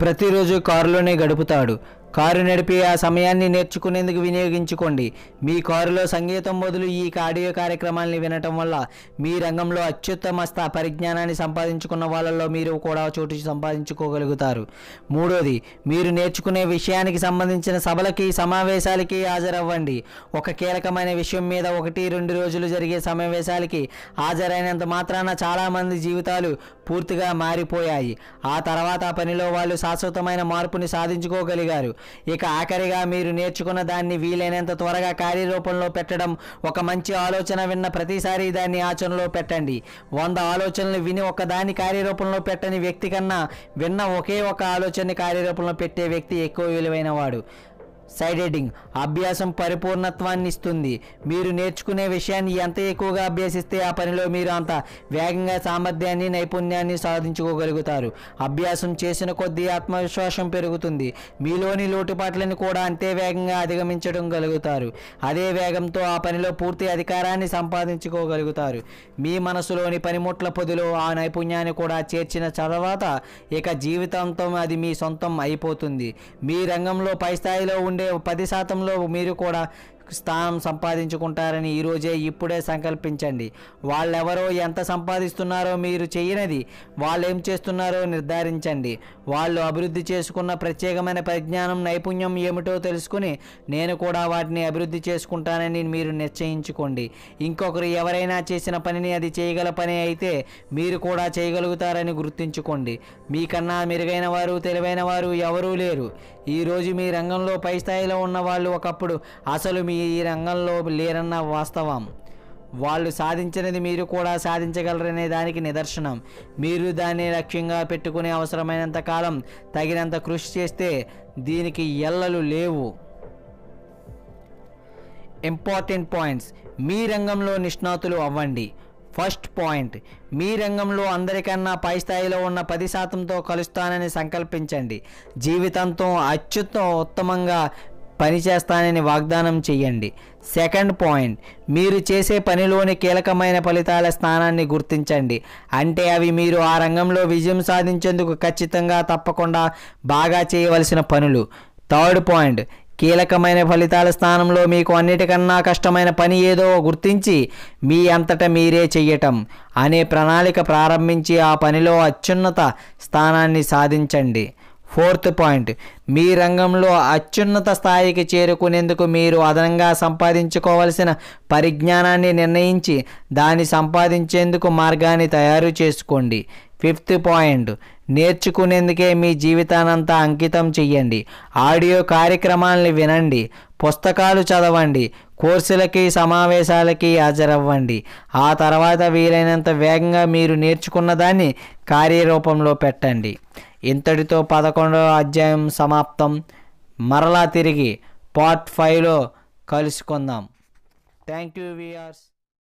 S1: ప్రతిరోజు కారులోనే గడుపుతాడు. కారు నడిపి ఆ సమయాన్ని నేర్చుకునేందుకు వినియోగించుకోండి. మీ కారులో సంగీతం బదులు ఈ ఆడియో కార్యక్రమాల్ని వినటం వల్ల మీ రంగంలో అత్యుత్తమ స్థా పరిజ్ఞానాన్ని సంపాదించుకున్న వాళ్ళలో మీరు కూడా చోటు సంపాదించుకోగలుగుతారు. మూడోది మీరు నేర్చుకునే విషయానికి సంబంధించిన సభలకి సమావేశాలకి హాజరవ్వండి. ఒక కీలకమైన విషయం మీద ఒకటి రెండు రోజులు జరిగే సమావేశాలకి హాజరైనంత మాత్రాన చాలామంది జీవితాలు పూర్తిగా మారిపోయాయి. ఆ తర్వాత పనిలో వాళ్ళు శాశ్వతమైన మార్పుని సాధించుకోగలిగారు. ఇక ఆఖరిగా మీరు నేర్చుకున్న దాన్ని వీలైనంత త్వరగా కార్యరూపంలో పెట్టడం ఒక మంచి ఆలోచన విన్న ప్రతిసారి దాన్ని ఆచరణలో పెట్టండి. వంద ఆలోచనలు విని ఒకదాన్ని కార్యరూపంలో పెట్టని వ్యక్తి కన్నా విన్న ఒకే ఒక ఆలోచనని కార్యరూపంలో పెట్టే వ్యక్తి ఎక్కువ విలువైన వాడు సైడ్ ఎడింగ్ అభ్యాసం పరిపూర్ణత్వాన్ని ఇస్తుంది. మీరు నేర్చుకునే విషయాన్ని ఎంత ఎక్కువగా అభ్యసిస్తే ఆ పనిలో మీరు అంత వేగంగా సామర్థ్యాన్ని నైపుణ్యాన్ని సాధించుకోగలుగుతారు. అభ్యాసం చేసిన కొద్దీ ఆత్మవిశ్వాసం పెరుగుతుంది. మీలోని లోటుపాట్లను కూడా అంతే వేగంగా అధిగమించడం గలుగుతారు. అదే వేగంతో ఆ పనిలో పూర్తి అధికారాన్ని సంపాదించుకోగలుగుతారు. మీ మనసులోని పనిముట్ల పొదిలో ఆ నైపుణ్యాన్ని కూడా చేర్చిన తర్వాత ఇక జీవితాంతం అది మీ సొంతం అయిపోతుంది. మీ రంగంలో పై స్థాయిలో ఉండే పది శాతంలో మీరు కూడా స్థానం సంపాదించుకుంటారని ఈరోజే ఇప్పుడే సంకల్పించండి. వాళ్ళెవరో ఎంత సంపాదిస్తున్నారో మీరు చేయనది వాళ్ళు ఏం చేస్తున్నారో నిర్ధారించండి. వాళ్ళు అభివృద్ధి చేసుకున్న ప్రత్యేకమైన పరిజ్ఞానం నైపుణ్యం ఏమిటో తెలుసుకుని నేను కూడా వాటిని అభివృద్ధి చేసుకుంటానని మీరు నిశ్చయించుకోండి. ఇంకొకరు ఎవరైనా చేసిన పనిని అది చేయగల పని అయితే మీరు కూడా చేయగలుగుతారని గుర్తుంచుకోండి. మీకన్నా మెరుగైన వారు తెలివైన వారు ఎవరూ లేరు. ఈరోజు మీ రంగంలో పై స్థాయిలో ఉన్న వాళ్ళు ఒకప్పుడు అసలు మీ ఈ రంగంలో లేరన్న వాస్తవం. వాళ్ళు సాధించినది మీరు కూడా సాధించగలరనే దానికి నిదర్శనం. మీరు దాన్ని లక్ష్యంగా పెట్టుకునే అవసరమైనంత కాలం తగినంత కృషి చేస్తే దీనికి ఎల్లలు లేవు. Important points. మీ రంగంలో నిష్ణాతులు అవ్వండి. First point. మీ రంగంలో అందరికన్నా పై స్థాయిలో ఉన్న పది శాతంతో కలుస్తానని సంకల్పించండి. జీవితంతో అత్యుత్తమ ఉత్తమంగా పనిచేస్తానని వాగ్దానం చేయండి సెకండ్ పాయింట్ మీరు చేసే పనిలోని కీలకమైన ఫలితాల స్థానాన్ని గుర్తించండి. అంటే అవి మీరు ఆ రంగంలో విజయం సాధించేందుకు ఖచ్చితంగా తప్పకుండా బాగా చేయవలసిన పనులు. థర్డ్ పాయింట్ కీలకమైన ఫలితాల స్థానంలో మీకు అన్నిటికన్నా కష్టమైన పని ఏదో గుర్తించి మీ అంతట మీరే చెయ్యటం అనే ప్రణాళిక ప్రారంభించి ఆ పనిలో అత్యున్నత స్థానాన్ని సాధించండి. Fourth point. మీ రంగంలో అత్యున్నత స్థాయికి చేరుకునేందుకు మీరు అదనంగా సంపాదించుకోవలసిన పరిజ్ఞానాన్ని నిర్ణయించి దాన్ని సంపాదించేందుకు మార్గాన్ని తయారు చేసుకోండి. Fifth point. నేర్చుకునేందుకే మీ జీవితానంతా అంకితం చెయ్యండి. ఆడియో కార్యక్రమాలను వినండి. పుస్తకాలు చదవండి. కోర్సులకి సమావేశాలకి హాజరవ్వండి. ఆ తర్వాత వీలైనంత వేగంగా మీరు నేర్చుకున్న దాన్ని కార్యరూపంలో పెట్టండి. ఇంతటితో పదకొండవ అధ్యాయం సమాప్తం. మరలా తిరిగి పార్ట్ ఫైవ్లో కలుసుకుందాం. Thank you weirs